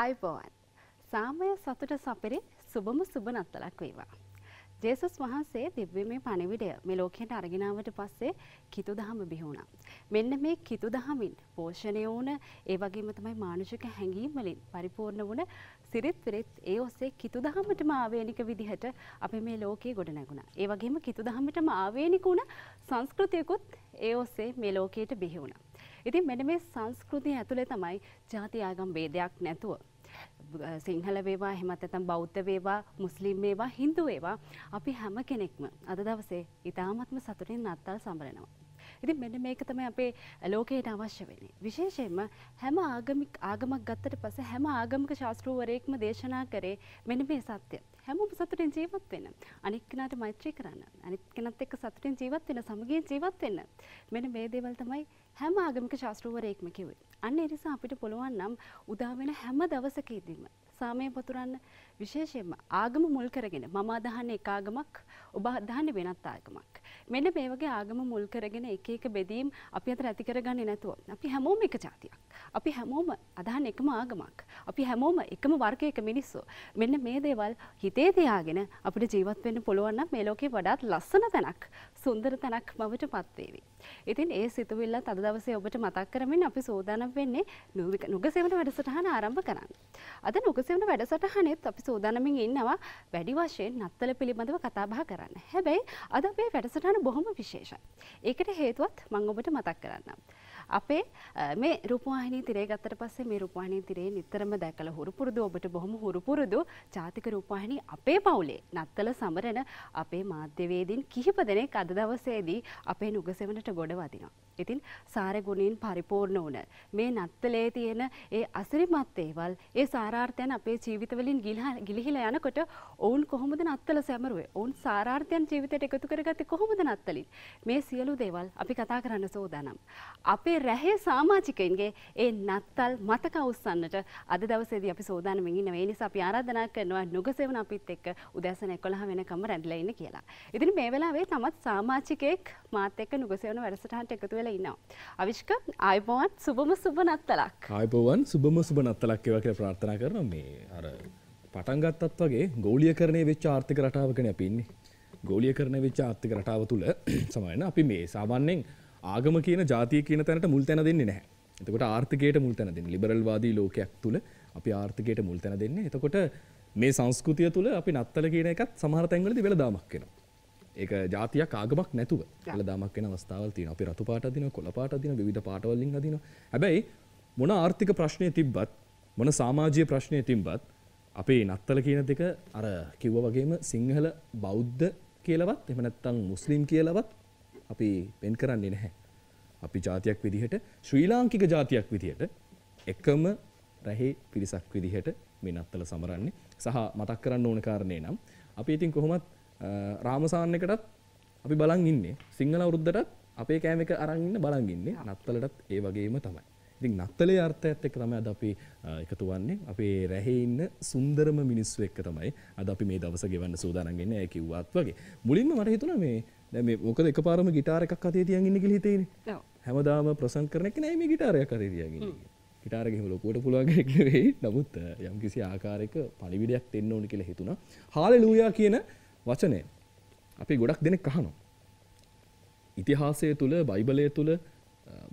අයිබෝවන් සාමය සතුට සපිරි සුබම සුබ නත්තලක් වේවා. ජේසුස් වහන්සේ දිව්‍යමය පණිවිඩය මේ ලෝකයට අරගෙනාවට පස්සේ කිතු දහම බිහුණා. මෙන්න මේ කිතු දහමින් පෝෂණය වුණ ඒ වගේම තමයි මානුෂික හැඟීම් වලින් පරිපූර්ණ වුණ සිරිත් විරිත් ඒ ඔස්සේ කිතු දහමටම ආවේනික විදිහට අපි මේ ලෝකයේ ගොඩ නැගුණා. ඒ වගේම කිතු දහමටම ආවේනික වුණ සංස්කෘතියකුත් ඒ ඔස්සේ මේ ලෝකයට බිහි වුණා. ඉතින් මෙන්න මේ සංස්කෘතිය ඇතුලේ තමයි ජාති ආගම් ભેදයක් නැතුව සිංහල වේවා එහෙමත් නැත්නම් බෞද්ධ වේවා මුස්ලිම් වේවා හින්දු වේවා අපි හැම කෙනෙක්ම අද දවසේ ඊ타මත්ම සතුටින් නත්තල් සමරනවා. ඉතින් මෙන්න මේක තමයි අපේ ලෝකයට අවශ්‍ය වෙන්නේ. විශේෂයෙන්ම හැම ආගමික ආගමක් ගත්තට පස්සේ හැම ආගමික ශාස්ත්‍රූවරයෙක්ම දේශනා කරේ මෙන්න මේ සත්‍ය. හැමෝම සතුටින් ජීවත් වෙන්න. අනික් කෙනාට මෛත්‍රී කරන්න. අනිත් කෙනත් එක්ක සතුටින් ජීවත් වෙන්න, සමගියෙන් ජීවත් වෙන්න. මෙන්න මේ දේවල් තමයි හැම ආගමික ශාස්ත්‍රූවරයෙක්ම කිව්වේ. අන්න ඒ නිසා අපිට පුළුවන් නම් උදා වෙන හැම දවසකදීම සාමය පතුරන්න විශේෂයෙන්ම ආගම මුල් කරගෙන මම අදහන්නේ එක ආගමක් ඔබ අදහන්නේ වෙනත් ආගමක්. මෙන්න මේ වගේ ආගම මුල් කරගෙන එක එක බෙදීම් අපි අතර ඇති කරගන්නේ නැතුව අපි හැමෝම එක જાතියක්. අපි හැමෝම අදහන්නේ එකම ආගමක්. අපි හැමෝම එකම වර්ගයක මිනිස්සු. මෙන්න මේ දේවල් හිතේ තියාගෙන අපිට ජීවත් වෙන්න පුළුවන් නම් මේ ලෝකේ වඩාත් ලස්සන තැනක්, සුන්දර තැනක් බවට පත් වේවි. ඉතින් ඒ සිතුවිල්ලත් අද දවසේ ඔබට මතක් කරමින් අපි සූදානම් වෙන්නේ නුගසෙවන වැඩසටහන ආරම්භ කරන්න. අද නුගසෙවන වැඩසටහනෙත් අපි සූදානමින් ඉන්නවා වැඩි වශයෙන් නත්තල පිළිබඳව කතා බහ කරන්න. හැබැයි අද අපේ වැඩසටහන බොහොම විශේෂයි. ඒකට හේතුවත් මම ඔබට මතක් කරන්නම්. අපේ මේ රූපවාහිනී තිරේ ගත්තට පස්සේ මේ රූපවාහිනී තිරේ නිතරම දැකලා හුරු පුරුදු ඔබට බොහොම හුරු පුරුදු ජාතික රූපවාහිනී අපේ පවුලේ නත්තල සමරන අපේ මාධ්‍යවේදීන් කිහිප දෙනෙක් අද දවසේදී අපේ නුගසෙවනට ගොඩ වදිනවා. ඉතින් සාරගුණයෙන් පරිපූර්ණ වුණ මේ නත්තලේ තියෙන ඒ අසිරිමත් ඒවල් ඒ සාරාර්ථයන් අපේ ජීවිතවලින් ගිලිහිලා යනකොට ඔවුන් කොහොමද නත්තල සැමරුවේ? ඔවුන් සාරාර්ථයන් ජීවිතයට එකතු කරගත්තේ කොහොමද නත්තලින්? මේ සියලු දේවල් අපි කතා කරන්න සූදානම්. අපේ රැහේ සමාජිකයින්ගේ ඒ නත්තල් මතක උස්සන්නට අද දවසේදී අපි සූදානම්ින් ඉන්නවා. ඒ නිසා අපි ආරාධනා කරනවා නුගසෙවන අපිත් එක්ක උදෑසන 11 වෙනකම් රැඳිලා ඉන්න කියලා. ඉතින් මේ වෙලාවේ තමත් සමාජිකයෙක් මාත් එක්ක නුගසෙවන වැඩසටහනට එකතු වෙලා ඉන්නවා. අවිෂ්ක ආයුබෝවන් සුබම සුබ නත්තලක්. ආයුබෝවන් සුබම සුබ නත්තලක් ඒවා කියලා ප්‍රාර්ථනා කරනවා මේ අර පටන් ගත්තත් වගේ ගෝලීයකරණය වෙච්ච ආර්ථික රටාවකනේ අපි ඉන්නේ. ගෝලීයකරණය වෙච්ච ආර්ථික රටාව තුල සමහරවිට අපි මේ සාමාන්‍යයෙන් ආගම කියන ජාතිය කියන තැනට මුල් තැන දෙන්නේ නැහැ. එතකොට ආර්ථිකයට මුල් තැන දෙන්නේ. ලිබරල් වාදී ලෝකයක් තුල අපි ආර්ථිකයට මුල් තැන දෙන්නේ. එතකොට මේ සංස්කෘතිය තුල අපි නත්තල කියන එකත් සමහර තැන්වලදී වෙලදාමක් වෙනවා. ඒක ජාතියක් ආගමක් නැතුව වෙලදාමක් වෙන අවස්ථාවල් තියෙනවා. අපි රතු පාට අදිනවා, කොළ පාට අදිනවා, විවිධ පාට වලින් අදිනවා. හැබැයි මොන ආර්ථික ප්‍රශ්නේ තිබ්බත්, මොන සමාජීය ප්‍රශ්නේ තිබ්බත් අපේ නත්තල කියන දෙක අර කිව්වා වගේම සිංහල බෞද්ධ කියලාවත් එහෙම නැත්නම් මුස්ලිම් කියලාවත් අපි වෙන් කරන්නේ නැහැ. අපි ජාතියක් විදිහට ශ්‍රී ලාංකික ජාතියක් විදිහට එකම රැහේ පිරිසක් විදිහට මේ නත්තල සමරන්නේ සහ මතක් කරන්න ඕන කාරණේ නම් අපි ඉතින් කොහොමත් රාමසාන්න එකටත් අපි බලන් ඉන්නේ සිංහල අවුරුද්දටත් අපේ කෑම එක අරන් ඉන්න බලන් ඉන්නේ නත්තලටත් ඒ වගේම තමයි. ඉතින් නත්තලේ අර්ථයත් එක්ක තමයි අද අපි එකතු වන්නේ. අපේ රැහේ ඉන්න සුන්දරම මිනිස්සු එක්ක තමයි අද අපි මේ දවස ගෙවන්න සූදානම් වෙන්නේ. ඒ කිව්වත් වගේ. මුලින්ම මට හිතුණා මේ දැන් මේ මොකද එකපාරම ගිටාර එකක් අතේ තියන් ඉන්න කියලා හිතේනේ. හැමදාම ප්‍රසන්ට් කරන එක නෑ මේ ගිටාර එකක් අතේ තියන් ඉන්නේ. එහෙම ලොකුවට පුළුවන් කෙනෙක් නෙවෙයි. නමුත් යම්කිසි ආකාරයක පණිවිඩයක් දෙන්න ඕන කියලා හිතුණා. හාලෙලූයා කියන වචනය අපි ගොඩක් දෙනෙක් අහනවා. ඉතිහාසය තුළ බයිබලය තුළ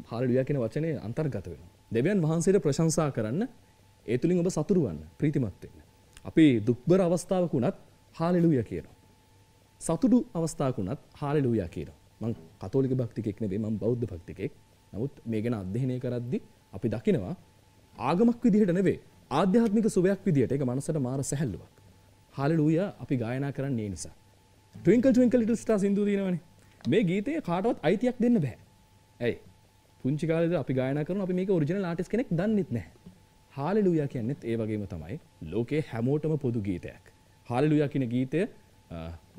හාලලුයා කියන වචනය අන්තර්ගත වෙනවා. දෙවියන් වහන්සේට ප්‍රශංසා කරන්න ඒ තුලින් ඔබ සතුරු වන්න ප්‍රීතිමත් වෙන්න. අපි දුක්බර අවස්ථාවක උනත් හාලෙලුයා කියනවා. සතුටු අවස්ථාවක උනත් හාලෙලුයා කියනවා. මං කතෝලික භක්තිකෙක් නෙවෙයි මං බෞද්ධ භක්තිකෙක්. නමුත් මේ ගැන අධ්‍යයනය කරද්දී අපි දකිනවා ආගමක් විදිහට නෙවෙයි ආධ්‍යාත්මික සුවයක් විදිහට ඒක මනසට මාර සැහැල්ලුවක්. හාලෙලුයා අපි ගායනා කරන්නේ ඒ නිසා. ටවිංකල් ටවිංකල් ලිටල් ස්ටාර් සින්දු දිනවනේ. මේ ගීතය කාටවත් අයිතියක් දෙන්න බෑ. ඇයි? පුංචි කාලේදී අපි ගායනා කරන අපි මේක ඔරිජිනල් ආටිස්ට් කෙනෙක් දන්නෙත් නැහැ. හාලෙලූයා කියන්නේත් ඒ වගේම තමයි ලෝකේ හැමෝටම පොදු ගීතයක්. හාලෙලූයා කියන ගීතය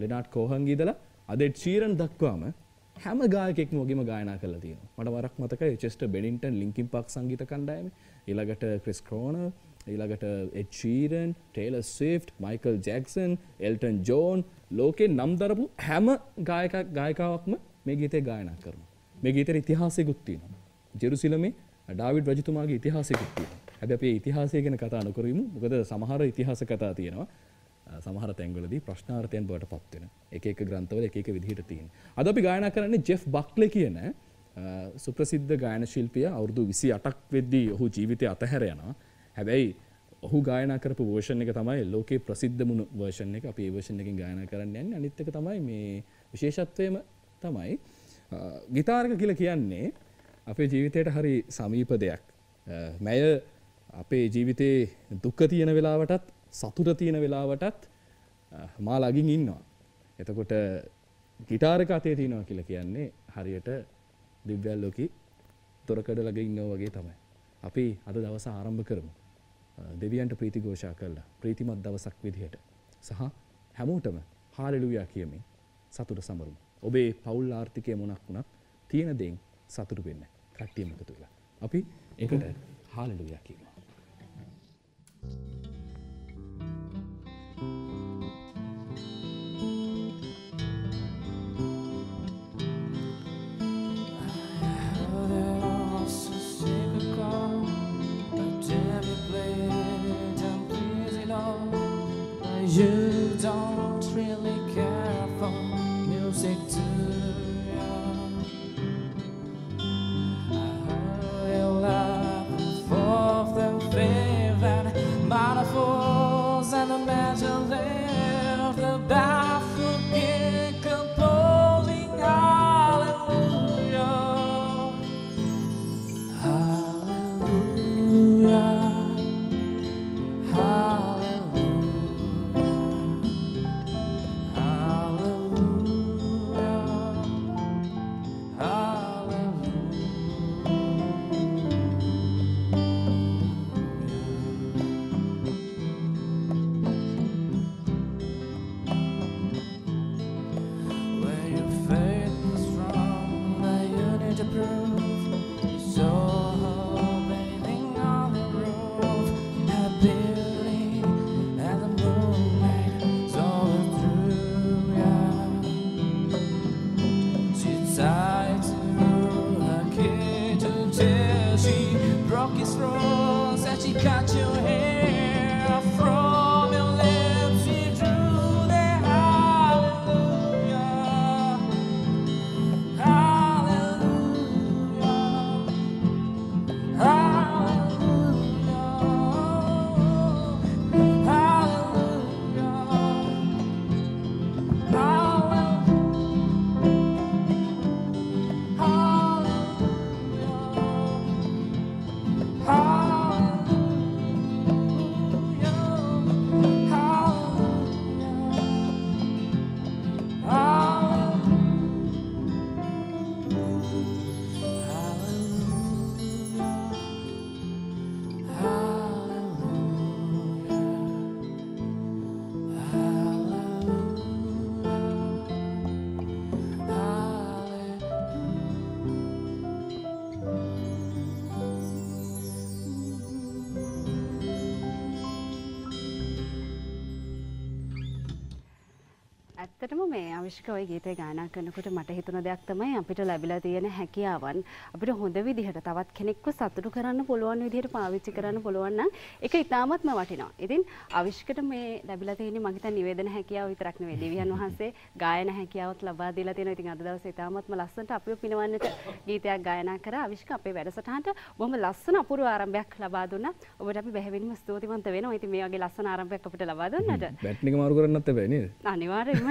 ලෙනාඩ් කෝහන්ගේ ඉඳලා අද එඩ් ෂීරන් දක්වාම හැම ගායකෙක්ම වගේම ගායනා කරලා තියෙනවා. මට වරක් මතකයි චෙස්ටර් බෙනින්ටන් ලින්කින් පාර්ක් සංගීත කණ්ඩායමේ ඊළඟට ක්‍රිස් ක්‍රෝනර් ඊළඟට Ed Sheeran Taylor Swift Michael Jackson Elton John ලෝකේ නම් දරපු හැම ගායක ගායිකාවක්ම මේ ගීතේ ගායනා කරනවා. මේ ගීතේ ඉතිහාසයකුත් තියෙනවා. ජෙරුසලමේ ඩාවිඩ් රජතුමාගේ ඉතිහාසයකුත් තියෙනවා. හැබැ අපේ ඉතිහාසය ගැන කතා නොකරමු මොකද සමහර ඉතිහාස කතා තියෙනවා සමහර තැන්ගලදී ප්‍රශ්නාර්ථයන් බවට පත්වෙන එක එක ග්‍රන්ථවල එක එක විදිහට තියෙන. අද අපි ගායනා කරන්නේ ජෙෆ් බක්ල කියන සුප්‍රසිද්ධ ගායන ශිල්පිය අවුරදු විසි අටක් වෙද්දී ඔහු ජීවිතය අතහැර යනවා හැබැයි ඔහු ගායනා කරපු වර්ෂණ එක තමයි ලෝකේ ප්‍රසිද්ධ මුණු වර්ෂණ එක අපි ඒ වර්ෂණ එකකින් ගායනා කරන්න යන්නේ අනිත් එක තමයි මේ විශේෂත්වයම තමයි ගිතාරක කියලා කියන්නේ අපේ ජීවිතයට හරි සමීප දෙයක්. මැය අපේ ජීවිතේ දුක්ක තියෙන වෙලාවටත් සතුට තියෙන වෙලාවටත් මා ලගින් ඉන්නවා. එතකොට ගිටාරක අතේ තියෙනවා කියලා කියන්නේ හරියට දිව්‍යල්ලෝකි තොරකඩ ළඟ ඉන්නෝ වගේ තමයි. අපි අද දවස ආරම්භ කරමු. දෙවියන්ට ප්‍රීති ഘോഷා කළා. ප්‍රීතිමත් දවසක් විදිහට. සහ හැමෝටම හාලෙලුයා කියමින් සතුට සමරමු. ඔබේ පවුල් ආර්ථිකය මොනක් වුණත් තියෙන දෙයින් සතුටු වෙන්න. කට්ටියම එකතු වෙලා. අපි ඒකට හාලෙලුයා කියමු. ඇත්තටම මේ අවිශ්ක ඔය ගීතය ගායනා කරනකොට මට හිතුණ දෙයක් තමයි අපිට ලැබිලා තියෙන හැකියාවන් අපිට හොඳ විදිහට තවත් කෙනෙක්ව සතුටු කරන්න පුළුවන් විදිහට පාවිච්චි කරන්න පුළුවන් නම් ඒක ඉතාමත්ම වටිනවා. ඉතින් අවිශ්කට මේ ලැබිලා තියෙන්නේ මම හිතන්නේ නිවේදන හැකියාව විතරක් නෙවෙයි. දෙවියන් වහන්සේ ගායන හැකියාවත් ලබා දීලා තියෙනවා. ඉතින් අද දවසේ ඉතාමත්ම ලස්සනට අපිව පිනවන්නට ගීතයක් ගායනා කරා. අවිශ්ක අපේ වැඩසටහනට බොහොම ලස්සන අපූර්ව ආරම්භයක් ලබා දුන්නා. ඔබට අපි බැහැවින්ම ස්තුතිවන්ත වෙනවා. ඉතින් මේ වගේ ලස්සන ආරම්භයක් අපිට ලබා දුන්නට. බැට් එක මාරු කරන්නත් බැහැ නේද? අනිවාර්යෙන්ම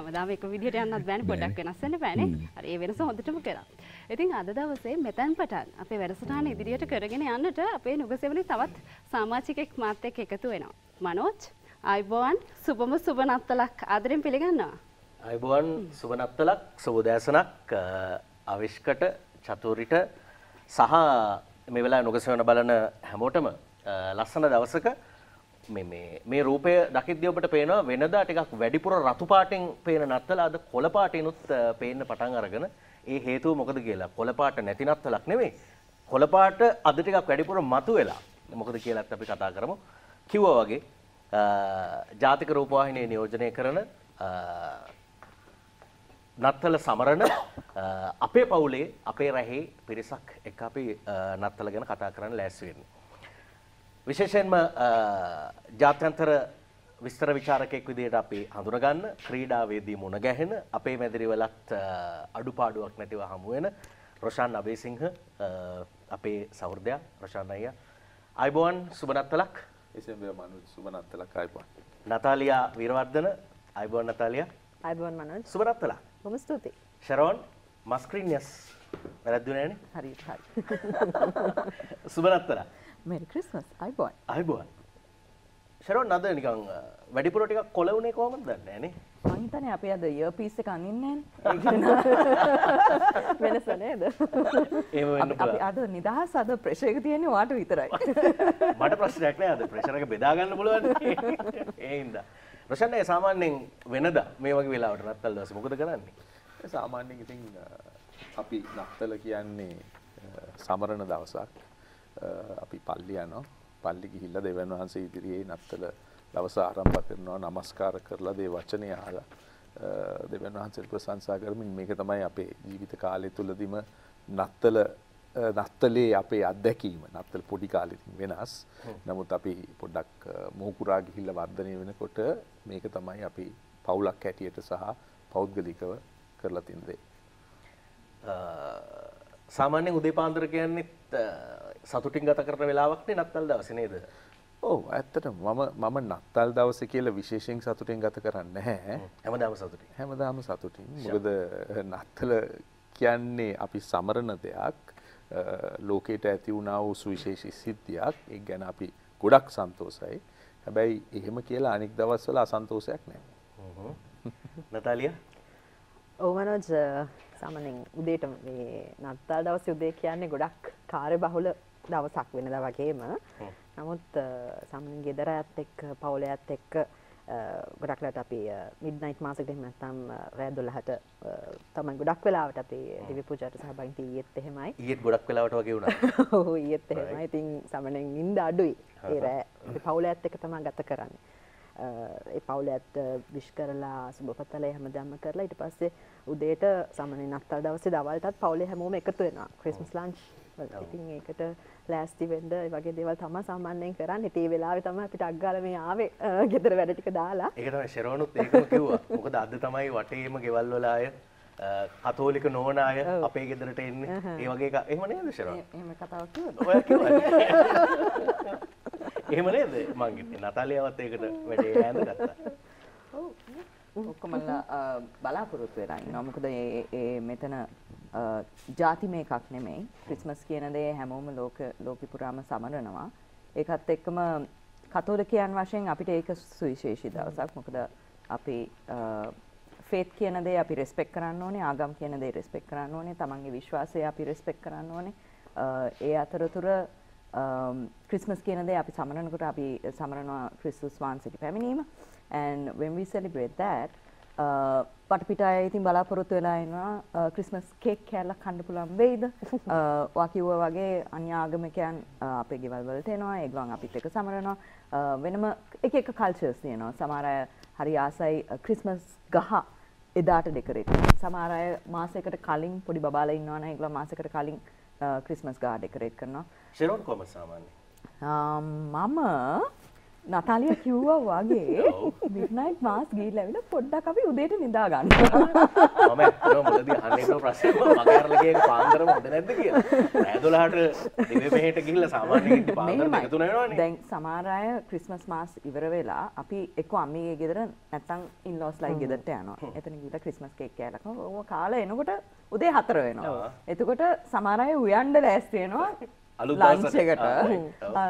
හැමදාම එක විදිහට යන්නත් බෑනේ පොඩ්ඩක් වෙනස් වෙන්න බෑනේ. හරි ඒ වෙනස හොඳටම කරා. ඉතින් අද දවසේ මෙතෙන් පටන් අපේ වැඩසටහන ඉදිරියට කරගෙන යන්නට අපේ නුගසෙවණේ තවත් සමාජිකෙක් මාත් එක්ක එකතු වෙනවා. මනෝජ් ආයිබෝවන් සුබම සුබ නත්තලක් ආදරෙන් පිළිගන්නවා. අයිබෝවන් සුබ නත්තලක් සුබ දැසනක් අවිෂ්කට චතුරිට සහ මේ වෙලාවේ නුගසෙවණ බලන හැමෝටම ලස්සන දවසක මේ රූපය දකිද්දී ඔබට පේනවා වෙනදා ටිකක් වැඩිපුර රතු පාටින් පේන නත්තල අද කොළ පාටිනුත් පේන්න පටන් අරගෙන ඒ හේතුව මොකද කියලා. කොළ පාට නැති නත්තලක් නෙවෙයි කොළ පාට අද ටිකක් වැඩිපුර මතු වෙලා. මොකද කියලාත් අපි කතා කරමු. කිව්වා වගේ ජාතික රූපවාහිනිය නියෝජනය කරන නත්තල සමරන අපේ පවුලේ අපේ රැහේ පිරිසක් එක්ක අපි නත්තල ගැන කතා කරන්න ලෑස්ති වෙන්නේ. විශේෂයෙන්ම ජාත්‍යන්තර විස්තර විචාරකයෙක් විදිහට අපි හඳුනගන්න ක්‍රීඩාවේදී මුණ ගැහෙන අපේ මැදිරිවලත් අඩුපාඩුවක් නැතිව හමු වෙන රොෂාන් අබේසිංහ අපේ සහෘදයා රොෂාන් අයියා. අයිබෝන් සුබනත්තලක් එසෙම්බේ මනුත් සුබනත්තලක් අයිබෝන් නතාලියා වීරවර්ධන අයිබෝන් නතාලියා. අයිබෝන් මනෝජ් සුබනත්තලා බොහොම ස්තුතියි. ශරෝන් මස්ක්‍රීන්යස් වැරද්දුනේ නෑනේ හරි හරි. සුබනත්තලා මෙරි ක්‍රිස්මස් අයිබෝන් අයිබෝන් ශරෝන් අද නිකන් වැඩිපුර ටිකක් කොළ වුණේ කොහොමද දන්නේ නෑනේ මං හිතන්නේ අපි අද ඉයර්පීස් එක අනින්නේ නැහැ. වෙනස නේද? එහෙම වෙන්න අපි පුළුවන්. අද නිදහස් අද ප්‍රෙෂර් එක තියෙන්නේ වාට විතරයි. මට ප්‍රශ්නයක් නෑ. අද ප්‍රෙෂර් එක බෙදා ගන්න පුළුවන් ඒ හින්දා. රොෂන් ඒ සාමාන්‍යයෙන් වෙනදා? මේ වගේ වෙලාවට නත්තල් දවසේ මොකද කරන්නේ? සාමාන්‍යයෙන් ඉතින් අපි නත්තල කියන්නේ සමරන දවසක් අපි පල්ලි යනවා. පල්ලි ගිහිල්ලා දෙවියන් වහන්සේ ඉදිරියේ නත්තල දවස ආරම්භ කරනවා নমස්කාර කරලා දේ වචනය අහලා. අ, දෙවියන් වහන්සේට ප්‍රශංසා කරමින් මේක තමයි අපේ ජීවිත කාලය තුලදීම නත්තල නත්තලේ අපේ අත්දැකීම. නත්තල පොඩි කාලෙකින් වෙනස්. නමුත් අපි පොඩ්ඩක් අ, මුහුකුරා ගිහිල්ලා වර්ධනය වෙනකොට මේක තමයි අපි පවුලක් හැටියට සහ පෞද්ගලිකව කරලා තියෙන දේ. සාමාන්‍යයෙන් උදේ පාන්දර කියන්නේත් සතුටින් ගත කරන වෙලාවක් නේ නත්තල් දවසේ නේද ඔව් ඇත්තට මම මම නත්තල් දවසේ කියලා විශේෂයෙන් සතුටින් ගත කරන්නේ නැහැ. හැමදාම සතුටින් හැමදාම සතුටින්. මොකද නත්තල කියන්නේ අපි සමරන දෙයක්. ලෝකයට ඇති වුණා වූ සුවිශේෂී සිද්ධියක්. ඒක ගැන අපි ගොඩක් සන්තෝෂයි. හැබැයි එහෙම කියලා අනික් දවස්වල අසන්තෝෂයක් නැහැ. නතාලියා ඔව් මනෝජ් සාමාන්‍යයෙන් උදේට මේ නත්තල් දවසේ උදේ කියන්නේ ගොඩක් කාර්ය බහුල දවසක් වෙනදා වගේම නමුත් සාමාන්‍යයෙන් ගෙදර ඇත් එක්ක පවුල ඇත් එක්ක අ, ගොඩක් වෙලාවට අපි මිඩ්නයිට් මාසෙකට එහෙම නැත්නම් රෑ 12ට අ, තමයි ගොඩක් වෙලාවට අපි දිව්‍ය පූජාවට සහභාගී වෙන්නේ ඊයේත් එහෙමයි ඊයේත් ගොඩක් වෙලාවට වගේ වුණා ඔව් ඊයේත් එහෙමයි. ඉතින් සමනෙන් නිින්ද අඩුයි. ඒ රෑ අපි පවුලත් එක්ක තමයි ගත කරන්නේ. ඒ පවුලත් විශ් කරලා සුබපතලේ හැමදාම කරලා ඊට පස්සේ උදේට සමනෙන් නත්තල් දවසේ දවල්ටත් පවුලේ හැමෝම එකතු වෙනවා. Christmas lunch. ඉතින් ඒකට ලෑස්ති වෙන්න ඒ වගේ දේවල් තමයි සාමාන්‍යයෙන් කරන්නේ. ඉතින් ඒ වෙලාවේ තමයි අපිට අග්ගාල මේ ආවේ ගෙදර වැඩ ටික දාලා. ඒක තමයි ශරෝනුත් ඒකම කිව්වා. මොකද අද තමයි වටේම ගෙවල් වල අය අ, කතෝලික නොවන අය අපේ ගෙදරට එන්නේ. ඒ වගේ එක එහෙම නේද ශරෝන් එහෙම කතාවක් කිව්වද? ඔයා කිව්වා එහෙම නේද? මං කිව්වේ නතාලියාවත් ඒකට වැඩේ ඈඳ ගත්තා. ඔක්කොමල්ලා බලාපොරොත්තු වෙලා ඉන්නවා. මොකද මෙතන අ, ජාතිම එකක් නෙමෙයි. ක්‍රිස්මස් කියන දේ හැමෝම ලෝක ලෝකෙ පුරාම සමරනවා. ඒකත් එක්කම කතෝලිකයන් වශයෙන් අපිට ඒක සුවිශේෂී දවසක්. මොකද අපි ෆේත් කියන දේ අපි රෙස්පෙක්ට් කරන්න ඕනේ. ආගම් කියන දේ රෙස්පෙක්ට් කරන්න ඕනේ. තමන්ගේ විශ්වාසය අපි රෙස්පෙක්ට් කරන්න ඕනේ. අ, ඒ අතරතුර ක්‍රිස්මස් කියන දේ අපි සමරනකොට අපි සමරනවා ක්‍රිස්තුස් වහන්සේගේ පැමිණීම and when we celebrate that uh, පටපිටාය ඉතින් බලාපොරොත්තු වෙලා ඉන්නවා. ක්‍රිස්මස් කේක් කෑල්ලක් කන්න පුළුවන් වෙයිද? ඔයා කිව්වා වගේ අන්‍ය ආගමිකයන් අපේ ගෙවල් වලට එනවා. ඒගොල්ලන් අපිත් එක්ක සමරනවා. වෙනම එක එක කල්චර්ස් තියෙනවා. සමහර අය හරි ආසයි ක්‍රිස්මස් ගහ එදාට ඩෙකරේට් කරනවා. සමහර අය මාසයකට කලින් පොඩි බබාලා ඉන්නවනේ ඒගොල්ලන් මාසයකට කලින් ක්‍රිස්මස් ගහ ඩෙකරේට් කරනවා. ශරෝන් කොහමද සාමාන්‍යයෙන්? මම නතාලිය කිව්වා වගේ. මිඩ්නයිට් මාස් ගිහිල්ලා ඇවිල්ලා පොඩ්ඩක් අපි උදේට නිදා ගන්න. මම ඇත්තටම මුලදී අහන්නේ ඒක ප්‍රශ්නේ මගේ අරලා ගියේ පාන්දරම හොඳ නැද්ද කියලා. රෑ 12ට දිවේ මෙහෙට ගිහිල්ලා සාමාන්‍යයෙන් පාන්දර. දෙක තුන වෙනවනේ. දැන් සමහර අය ක්‍රිස්මස් මාස් ඉවර වෙලා අපි එක්ක අම්මිගේ ගෙදර නැත්තම් ඉන්ලෝස්ලයි ගෙදරට යනවා. එතන ගිහලා ක්‍රිස්මස් කේක් කෑලා ඕම කාලා එනකොට උදේ 4 වෙනවා. එතකොට සමහර අය උයන්ඩ ලෑස්ති වෙනවා. අ,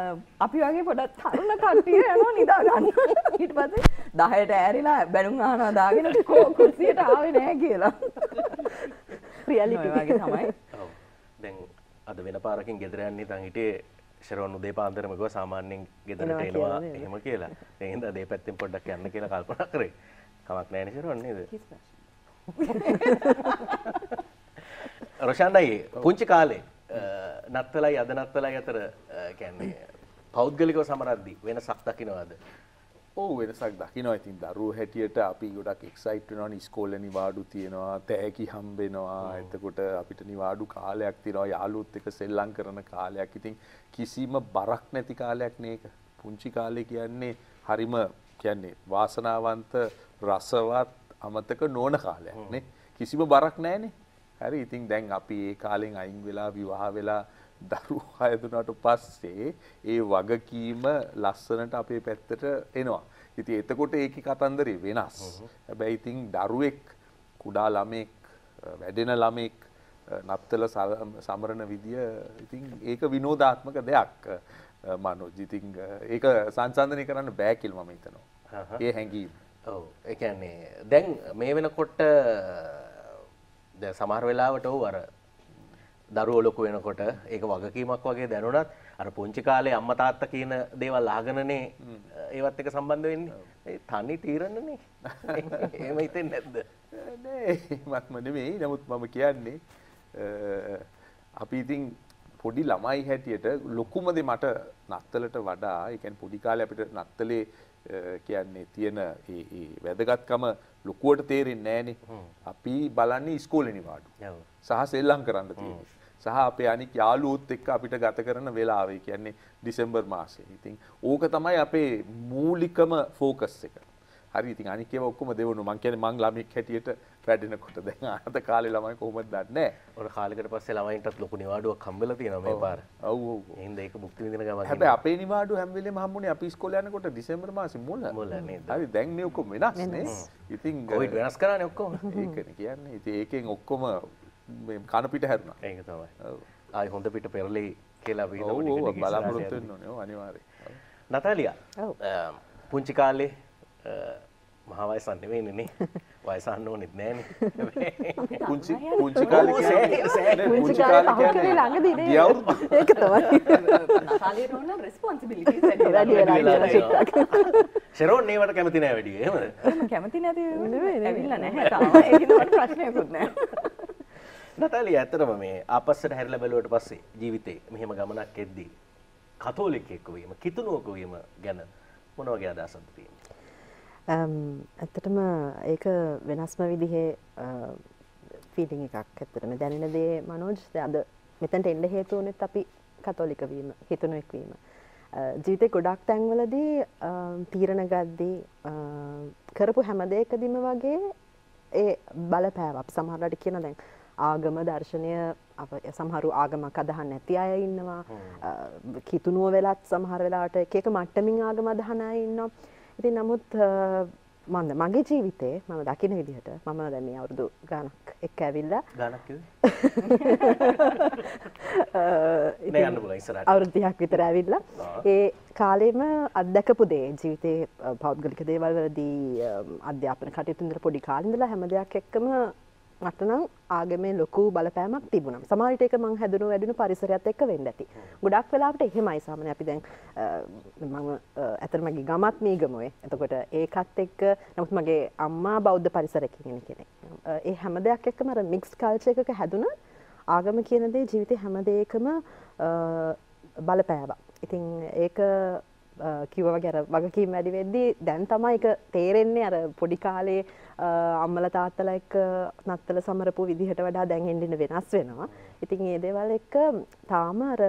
අපි වගේ පොඩක් තරුණ කට්ටිය යනවා නිදා ගන්න. ඊට පස්සේ 10ට ඇරිලා බැලුම් අහනවා දාගෙන කෝ කුස්සියට ආවේ නැහැ කියලා. රියැලිටි වගේ තමයි. දැන් අද වෙන පාරකින් ගෙදර යන්නේ තන් හිටියේ ශරෝන් උදේ පාන්දරම ගිහුවා සාමාන්‍යයෙන් ගෙදරට එනවා? එහෙම කියලා. ඒ හින්දා දෙය පැත්තෙන් පොඩ්ඩක් යන්න කියලා කල්පනා කරේ. කමක් නැහැ නේ ශරෝන් නේද? රොෂාන්ඩයි පුංචි කාලේ නත්තලයි අද නත්තලයි අතර අ, කියන්නේ පෞද්ගලිකව සමරද්දී වෙනසක් දකින්නවද? ඕ වෙනසක් දකිනවා. ඉතින් දරුව හැටියට අපි ගොඩක් එක්සයිට් වෙනවා. ඉස්කෝල නිවාඩු තියෙනවා. තෑකි හම්බෙනවා. එතකොට අපිට නිවාඩු කාලයක් තියෙනවා. යාළුවොත් එක සෙල්ලම් කරන කාලයක්. ඉතින් කිසිම බරක් නැති කාලයක් නේක පුංචි කාලේ කියන්නේ හරිම කියන්නේ වාසනාවන්ත රසවත් අමතක නොවන කාලයක් නේ. කිසිම බරක් නැහැනේ හරි ඉතින් දැන් අපි ඒ කාලෙන් අයින් වෙලා විවාහ වෙලා දරුවෝ හැදුනට පස්සේ ඒ වගකීම ලස්සනට අපේ පැත්තට එනවා. ඉතින් එතකොට ඒකේ කතන්දරේ වෙනස්. හැබැයි ඉතින් දරුවෙක් කුඩා ළමෙක් වැඩෙන ළමෙක් නත්තල සමරන විදිය ඉතින් ඒක විනෝදාත්මක දෙයක්. මනෝජ් ඉතින් ඒක සංසන්දනය කරන්න බෑ කියලා මම හිතනවා. ඒ හැඟීම. ඔව් ඒ කියන්නේ දැන් මේ වෙනකොට දැන් සමහර වෙලාවට ඔව් අර දරුවෝ ලොකු වෙනකොට ඒක වගකීමක් වගේ දැනුණත් අර පුංචි කාලේ අම්මා තාත්තා කියන දේවල් අහගෙනනේ ඒවත් එක්ක සම්බන්ධ වෙන්නේ. තනි තීරණනේ. එහෙම හිතෙන්නේ නැද්ද? නෑ මත්ම නෙමෙයි. නමුත් මම කියන්නේ අපි ඉතින් පොඩි ළමයි හැටියට ලොකුම දේ මට නත්තලට වඩා ඒ කියන්නේ පොඩි කාලේ අපිට නත්තලේ කියන්නේ තියෙන වැදගත්කම ලොකුවට තේරෙන්නේ නැහනේ. අපි බලන්නේ ඉස්කෝලේ නිවාඩු. සහ සෙල්ලම් කරන්න තියෙන්නේ. සහ අපේ අනික් යාළුවොත් එක්ක අපිට ගත කරන වෙලාව කියන්නේ ඩිසෙම්බර් මාසේ. ඉතින් ඕක තමයි අපේ මූලිකම ફોකස් එක. හරි ඉතින් අනික් ඒවා ඔක්කොම දෙවනු මං කියන්නේ මං ළමෙක් හැටියට වැඩෙනකොට දැන් අද කාලේ ළමයි කොහොමද දන්නේ. ඔර කාලෙකට පස්සේ ළමයින්ටත් ලොකු නිවාඩුවක් හම්බෙලා තියෙනවා මේ පාර. ඔව් ඔව්. එහෙනම් ඒක මුක්ති විඳින ගමන්. හැබැයි අපේ නිවාඩුව හැම වෙලේම හම්බුනේ අපි ඉස්කෝලේ යනකොට ඩිසෙම්බර් මාසේ මුල. මුල නේද? හරි දැන් මේ ඔක්කොම වෙනස් නේ. ඉතින් කොවිඩ් වෙනස් කරානේ ඔක්කොම. ඒකනේ කියන්නේ. ඉතින් ඒකෙන් ඔක්කොම මේ කන පිට හැරුණා. ඒක තමයි. ආයි හොඳ පිට පෙරලි කියලා අපි ඔව් ඔව් බලාපොරොත්තු වෙන්න ඕනේ. ඔව් අනිවාර්යයෙන්. නතාලියා. පුංචි කාලේ මහා වයසක් නෙවෙයිනේ නේ. වයසන්න ඕනෙත් නෑනේ. පුංචි පුංචි කාලේ කියන්නේ පුංචි කාලේ පහු කරේ ළඟදී නේ. ගිය අවුරුද්ද. ඒක තමයි. නතාලිය නෝන responsibilities වැඩි වෙලා චුට්ටක්. ෂෙරෝන් ඒවට කැමති නෑ වැඩි එහෙමද? මම කැමති නැති නෙවෙයි, ඇවිල්ලා නැහැ තාම. ඒක නෝට ප්‍රශ්නයක්වත් නැහැ. නතාලිය ඇත්තටම මේ ආපස්සට හැරිලා බැලුවට පස්සේ ජීවිතේ මෙහෙම ගමනක් එද්දී කතෝලිකයෙක් වීම, කිතුනුවක වීම ගැන මොන වගේ අදහසක්ද තියෙන්නේ? ඇත්තටම ඒක වෙනස්ම විදිහේ ෆීලිං එකක් ඇත්තටම දැනෙන දේ මනෝජ්. අද මෙතැන්ට එන්න හේතුවනෙත් අපි කතෝලික වීම හිතනුවෙක් වීම. ජීවිතේ ගොඩක් තැන්වලදී තීරණ ගද්දී කරපු හැම දෙයකදීම වගේ ඒ බලපෑව අප සමහරට කියන දැන් ආගම දර්ශනය සමහරු ආගමක් අදහන් නැති අය ඉන්නවා. කිතුනුව වෙලත් සමහර වෙලාට එක මට්ටමින් ආගම අදහන අය ඉන්නවා ඉතින් නමුත් මන්ද මගේ ජීවිතේ මම දකින විදිහට මම දැන් මේ අවුරුදු ගානක් එක්ක ඇවිල්ලා ගානක් කිව්වේ? නේ යන්න පුළුවන් ඉස්සරහට. අවුරුදු 30ක් විතර ඇවිල්ලා. ඒ කාලෙම අත්දැකපු දේ ජීවිතේ පෞද්ගලික දේවල් වලදී අධ්‍යාපන කටයුතු ඉඳලා පොඩි කාලේ ඉඳලා හැම දෙයක් එක්කම මට නම් ආගමේ ලොකු බලපෑමක් තිබුණා. සමහර විට ඒක මං හැදුණු වැඩුණු පරිසරයත් එක්ක වෙන්න ඇති. ගොඩක් වෙලාවට එහෙමයි සාමාන්‍යයෙන් අපි දැන් මම ඇත්තට මගේ ගමත් මීගමෝයේ. එතකොට ඒකත් එක්ක නමුත් මගේ අම්මා බෞද්ධ පරිසරයකින් ඉන්න කෙනෙක්. ඒ හැම දෙයක් එක්කම අර මික්ස් කල්චර් එකක හැදුණා ආගම කියන දේ ජීවිතේ හැම දෙයකම බලපෑවා. ඉතින් ඒක කිව්ව වගේ අර වගකීම් වැඩි වෙද්දී දැන් තමයි ඒක තේරෙන්නේ අර පොඩි කාලේ අම්මලා තාත්තලා එක්ක නත්තල සමරපු විදිහට වඩා දැන් එන්න වෙනස් වෙනවා. ඉතින් මේ දේවල් එක්ක තාම අර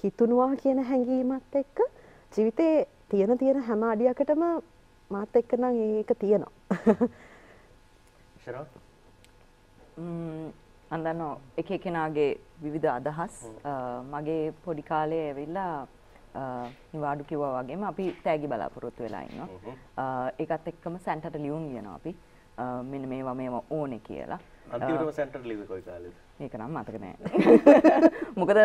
කිතුණුවා කියන හැඟීමත් එක්ක ජීවිතේ තියෙන තියෙන හැම අඩියකටම මාත් එක්ක නම් ඒක තියෙනවා. දන්නවා එක එකනාගේ විවිධ අදහස් මගේ පොඩි කාලේ ඇවිල්ලා නිවාඩු කිව්වා වගේම අපි තෑගි බලාපොරොත්තු වෙලා ඉන්නවා. ඒකත් එක්කම සැන්ටට ලියුම් ලියනවා අපි. මෙන්න මේවා මේවා ඕනේ කියලා. අන්තිමටම සෙන්ටර් ලිව්වේ කොයි කාලෙද? ඒක නම් මතක නෑ. මොකද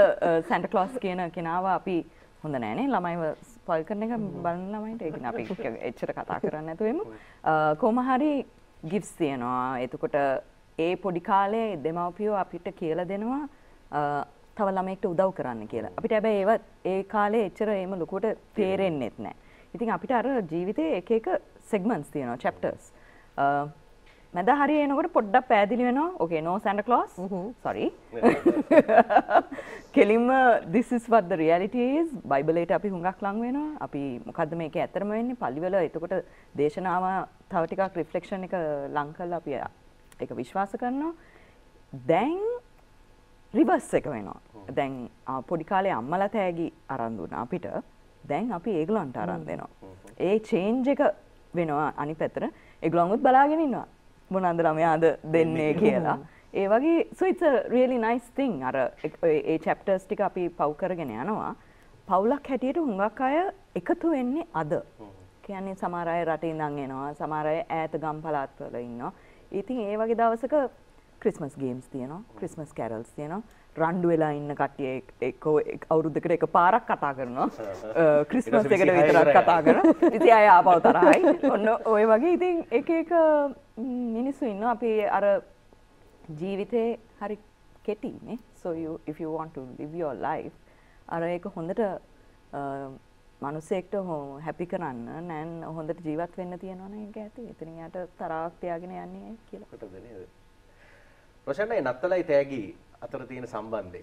සැන්ටා ක්ලොස් කියන කෙනාව අපි හොඳ නෑනේ ළමයිව ස්පොයිල් කරන එක බලන ළමයින්ට ඒක අපි එච්චර කතා කරන්නේ නැතුව එමු. කොහොම හරි ගිෆ්ට්ස් තියනවා. එතකොට ඒ පොඩි කාලේ දෙමව්පියෝ අපිට කියලා දෙනවා තව ළමයෙක්ට උදව් කරන්න කියලා. අපිට හැබැයි ඒව ඒ කාලේ එච්චර එහෙම ලොකුවට තේරෙන්නෙත් නැහැ. ඉතින් අපිට අර ජීවිතේ එක එක සෙග්මන්ට්ස් තියෙනවා chapters. මැද හරිය එනකොට පොඩ්ඩක් පෑදිලි වෙනවා. ඕකේ no Santa Claus. sorry. කෙලින්ම this is what the reality is බයිබලයට අපි හුඟක් ලං වෙනවා අපි මොකද්ද මේක ඇත්තරම වෙන්නේ පල්ලිවල එතකොට දේශනාව තව ටිකක් රිෆ්ලෙක්ෂන් එක ලං කරලා අපි ඒක විශ්වාස කරනවා දැන් රිවර්ස් එක වෙනවා. දැන් පොඩි කාලේ අම්මලා තෑගි අරන් දුන්නා අපිට. දැන් අපි ඒගොල්ලන්ට අරන් දෙනවා. ඒ චේන්ජ් එක වෙනවා අනිත් පැත්තට. ඒගොල්ලන්වත් බලාගෙන ඉන්නවා. මොනවාද ළමයාද දෙන්නේ කියලා. ඒ වගේ so it's a really nice thing. අර ඒ chapters ටික අපි පව් කරගෙන යනවා. පවුලක් හැටියට හුඟක් අය එකතු වෙන්නේ අද. කියන්නේ සමහර අය රටේ ඉඳන් එනවා සමහර අය ඈත ගම් පළාත්වල ඉන්නවා. ඉතින් ඒ වගේ දවසක ක්‍රිස්මස් ගේම්ස් තියෙනවා ක්‍රිස්මස් කැරල්ස් තියෙනවා. රණ්ඩු වෙලා ඉන්න කට්ටිය එක්ක අවුරුද්දකට එක පාරක් කතා කරනවා. ක්‍රිස්මස් එකට විතරක් කතා කරනවා. ඉතින් අය ආපහු තරහයි. ඔන්න ඔය වගේ ඉතින් එක එක මිනිස්සු ඉන්නවා. අපි අර ජීවිතේ හරි කෙටිනේ so you if you want to live your life අර ඒක හොඳට මනුස්සයෙක්ට හැපි කරන්න නෑන් හොඳට ජීවත් වෙන්න තියෙනවනේ ඒක ඇති. එතනින් යට තරාවක් තියාගෙන යන්නේ කියලා. රොෂන්යි නත්තලයි තෑගි අතර තියෙන සම්බන්ධය.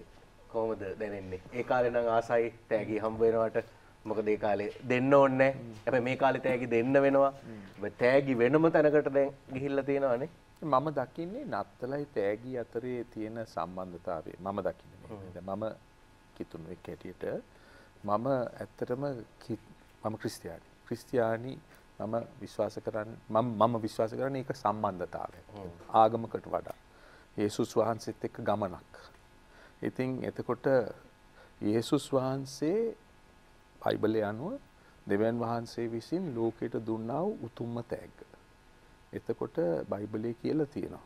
කොහොමද දැනෙන්නේ? ඒ කාලේ නම් ආසයි තෑගි හම්බ වෙනවට මොකද ඒ කාලේ දෙන්න ඕනේ නැහැ. හැබැයි මේ කාලේ තෑගි දෙන්න වෙනවා. තෑගි වෙනම තැනකට දැන් ගිහිල්ලා තියෙනවානේ. මම දකින්නේ නත්තලයි තෑගි අතරේ තියෙන සම්බන්ධතාවය. මම දකින්නේ මම කිතුුණුවෙක් හැටියට. මම ඇත්තටම මම ක්‍රිස්තියානි. ක්‍රිස්තියානි මම විශ්වාස කරන්න මම විශ්වාස කරන එක සම්බන්ධතාවය ආගමකට වඩා ඒසුස් වහන්සේත් එක්ක ගමනක්. ඉතින් එතකොට යේසුස් වහන්සේ බයිබලය අනුව දෙවන් වහන්සේ විසින් ලෝකයට දුන්නාව උතුම්ම තෑග්ග. එතකොට බයිබලේ කියලා තියෙනවා.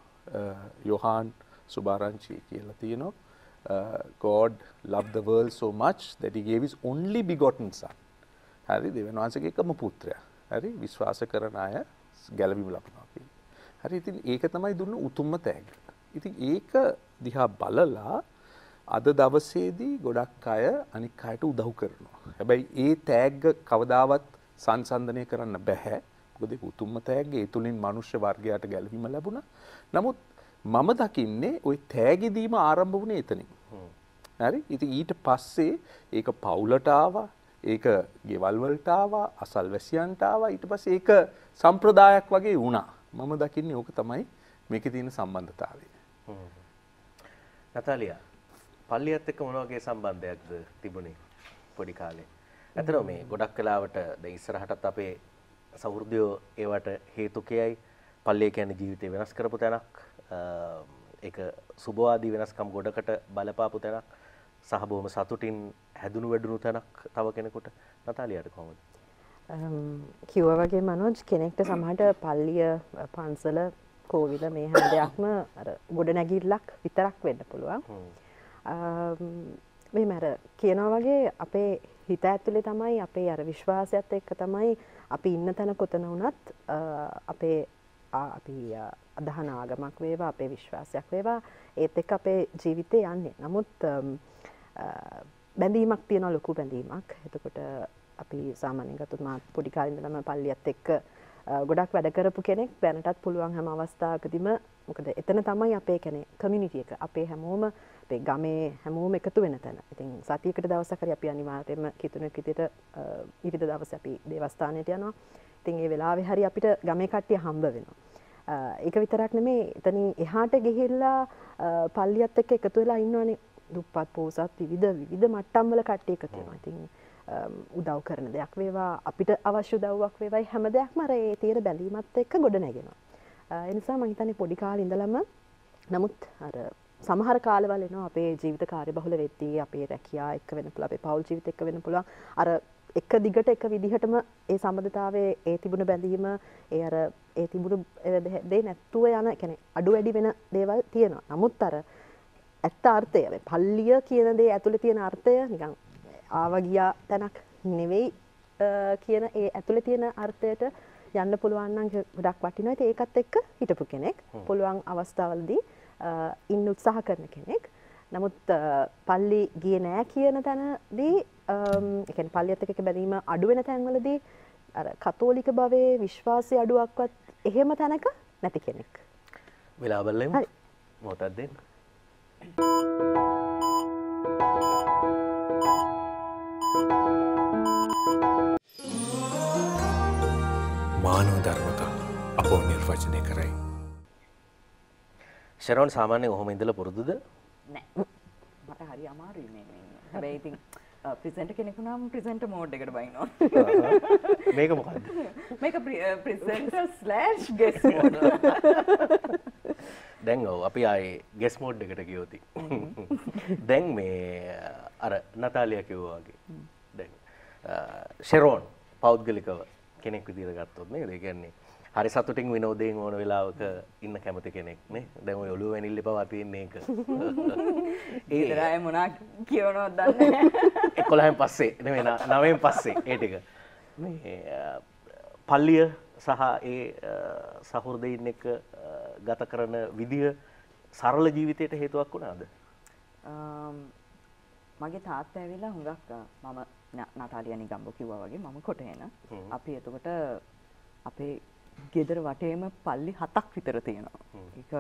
යොහාන් සුභාරංචි කියලා තියෙනවා. God loved the world so much that he gave his only begotten son. හරි දෙවියන් වහන්සේගේ එකම පුත්‍රයා. හරි විශ්වාස කරන අය ගැලවීම ලබනවා කියන්නේ හරි ඉතින් ඒක තමයි දුන්න උතුම්ම තෑග්ග. ඉතින් ඒක දිහා බලලා අද දවසේදී ගොඩක් අය අනික් අයට උදව් කරනවා හැබැයි ඒ තෑග්ග කවදාවත් සංසන්ධනය කරන්න බැහැ මොකද උතුම්ම තෑග්ගේ ඒ තුලින් මනුෂ්‍ය වර්ගයාට ගැලවීම ලැබුණා. නමුත් මම දකින්නේ ওই තෑගි දීම ආරම්භ වුණේ එතනින්. හරි? ඉතින් ඊට පස්සේ ඒක පවුලට ආවා, ඒක ගෙවල් වලට ආවා, අසල්වැසියන්ට ආවා. ඊට පස්සේ ඒක සම්ප්‍රදායක් වගේ වුණා. මම දකින්නේ ඕක තමයි මේකේ තියෙන සම්බන්ධතාවය. නතාලියා පල්ලියත් එක්ක මොන වගේ සම්බන්ධයක්ද තිබුණේ පොඩි කාලේ? ඇත්තටම මේ ගොඩක් වෙලාවට දැන් ඉස්සරහටත් අපේ සෞෘදයෝ ඒවට හේතුකයයි පල්ලේ කියන්නේ ජීවිතය වෙනස් කරපු තැනක් එක සුභවාදී වෙනස්කම් ගොඩකට බලපාපු තැනක් සහ බොහොම සතුටින් හැදුණු වැඩුණු තැනක් තව කෙනෙකුට නතාලියට කොහොමද? කිව්ව වගේ මනෝජ් කෙනෙක්ට සමහරට පල්ලිය පන්සල කෝවිල මේ හැම දෙයක්ම ගොඩ නැගිල්ලක් විතරක් වෙන්න පුළුවන්. මේ මැර කියනවා වගේ අපේ හිත ඇතුලේ තමයි අපේ අර විශ්වාසයත් එක්ක තමයි අපි ඉන්න තැන කොතන වුණත් අපේ අපි අදහන ආගමක් වේවා අපේ විශ්වාසයක් වේවා ඒත් එක්ක අපේ ජීවිතේ යන්නේ. නමුත් බැඳීමක් තියෙනවා ලොකු බැඳීමක්. එතකොට අපි සාමාන්‍යයෙන් ගත්තොත් මා පොඩි කාලේ ඉඳලම පල්ලියත් එක්ක ගොඩක් වැඩ කරපු කෙනෙක් දැනටත් පුළුවන් හැම අවස්ථාවකදීම මොකද එතන තමයි අපේ කෙනේ කමියුනිටි එක. අපේ හැමෝම අපේ ගමේ හැමෝම එකතු වෙන තැන. ඉතින් සතියකට දවසක් හරි අපි අනිවාර්යයෙන්ම කිතුණෙක් විදිහට ඊට දවසේ අපි දේවස්ථානයට යනවා. ඉතින් ඒ වෙලාවේ හරි අපිට ගමේ කට්ටිය හම්බ වෙනවා. ඒක විතරක් නෙමේ එතනින් එහාට ගිහිල්ලා පල්ලියත් එක්ක එකතු වෙලා ඉන්නවනේ දුප්පත් පෝසත් විවිධ විවිධ මට්ටම් වල කට්ටිය එකතු වෙනවා. ඉතින් උදව් කරන දෙයක් වේවා අපිට අවශ්‍ය උදව්වක් වේවයි හැම දෙයක්ම අර ඒ තියෙන බැඳීමත් එක්ක ගොඩ නැගෙනවා. ඒ නිසා මම හිතන්නේ පොඩි කාලේ ඉඳලම නමුත් අර සමහර කාලවල එනවා අපේ ජීවිත කාර්යබහුල වෙද්දී අපේ රැකියා එක්ක වෙන්න පුළුවන් අපේ පෞල් ජීවිත එක්ක වෙන්න පුළුවන් අර එක දිගට එක විදිහටම ඒ සම්බන්ධතාවයේ ඒ තිබුණ බැඳීම ඒ අර ඒ තිබුණු දේ නැත්තුව යන කියන්නේ අඩු වැඩි වෙන දේවල් තියෙනවා. නමුත් අර ඇත්ත අර්ථය පල්ලිය කියන දේ ඇතුලේ තියෙන අර්ථය නිකන් ආව ගියා තැනක් නෙවෙයි කියන ඒ ඇතුලේ තියෙන අර්ථයට යන්න පුළුවන් නම් ගොඩක් වටිනවා. ඉතින් ඒකත් එක්ක හිටපු කෙනෙක් පුළුවන් අවස්ථාවලදී ඉන්න උත්සාහ කරන කෙනෙක්. නමුත් පල්ලි ගියේ නෑ කියන තැනදී ඒ කියන්නේ පල්ලියත් එක්ක බැඳීම අඩු වෙන තැන්වලදී කතෝලික භවයේ විශ්වාසය අඩුවක්වත් එහෙම තැනක නැති කෙනෙක්. වෙලා බලමු. මොහොතක් දෙන්න. Thank you. මානව ධර්මතා අපෝ නිර්වචනය කරයි. ශරවන් සාමාන්‍ය ඔහොම ඉඳල පුරුදුද? මට හරි අමාරු හැබැයිති ප්‍රසට කෙනෙකු නම් ප්‍රසට මෝඩ් එකට බයිනවා. මේක මොක මේක ස්ලෑ් ගෙස් දැන්ව අපි අයි ගෙස් මෝඩ් එකට ගියෝති. දැන් මේ අර නතාලිය කිව්වාගේ දැන් ශෙරෝන් පෞද්ගලිකව කෙනෙක් විදිහට ගත්තොත් නේද? ඒ කියන්නේ හරි සතුටින් විනෝදයෙන් ඕන වෙලාවක ඉන්න කැමති කෙනෙක් නේ. දැන් ඔය ඔළුව වැනිල්ල පවා තියෙන්නේ ඒක. ඒ විතරයි මොනා කියවනවද දන්නේ නැහැ. 11න් පස්සේ නෙමෙයි 9න් පස්සේ ඒ ටික. මේ පල්ලිය සහ ඒ සහෘදයින් එක්ක ගත කරන විදිය සරල ජීවිතයට හේතුවක් වුණාද? මගේ තාත්තා ඇවිල්ලා හුඟක් මම නතාලියා නිගම්බෝ කිව්වා වගේ මම කොටේන. අපි එතකොට අපේ ගෙදර වටේම පල්ලි හතක් විතර තියෙනවා. ඒක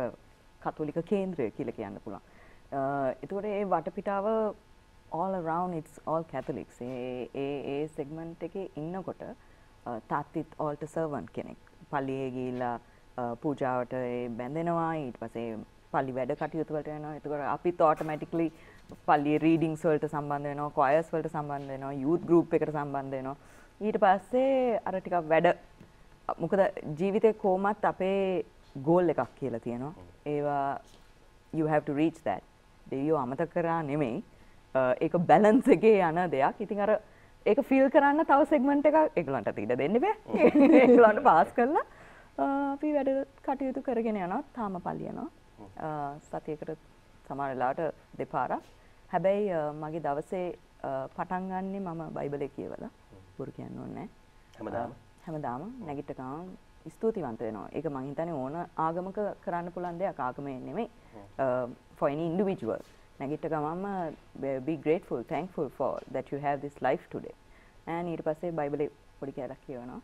කතෝලික කේන්ද්‍රය කියලා කියන්න පුළුවන්. එතකොට ඒ වටපිටාව all around it's all Catholics. A A segment එකේ ඉන්නකොට තාත්තිත් altar servant කෙනෙක්. පල්ලියේ ගිහිල්ලා පූජාවට බැඳෙනවා ඊට පස්සේ පල්ලි වැඩ කටයුතු වලට යනවා. එතකොට අපිත් automatically පල්ලියේ readings වලට සම්බන්ධ වෙනවා, choirs වලට සම්බන්ධ වෙනවා, youth group එකට සම්බන්ධ වෙනවා. ඊට පස්සේ අර ටිකක් වැඩ මොකද ජීවිතේ කොහොමත් අපේ ගෝල් එකක් කියලා තියෙනවා. ඒවා you have to reach that. දෙවියෝ අමතක කරා නෙමෙයි. ඒක බැලන්ස් එකේ යන දෙයක්. ඉතින් අර ඒක ෆීල් කරන්න තව සෙග්මන්ට් එකක් ඒගොල්ලන්ට ඉඩ දෙන්න බෑ. ඒගොල්ලන්ට පාස් කරලා අපි වැඩ කටයුතු කරගෙන යනවා. තාම පල්ලි යනවා. සතියකට සමහර වෙලාවට දෙපාරක්. හැබැයි මගේ දවසේ පටන් ගන්නෙ මම බයිබලේ කියවලා. බොරු කියන්න ඕනේ නැහැ. හැමදාම නැගිට ගමන් ස්තුතිවන්ත වෙනවා. ඒක මං හිතන්නේ ඕන ආගමක කරන්න පුළුවන් දෙයක් ආගමේ නෙමෙයි. for any individual. නැගිට ගමන්ම be grateful, thankful for that you have this life today. and ඊට පස්සේ බයිබලේ පොඩි කැලක් කියවනවා.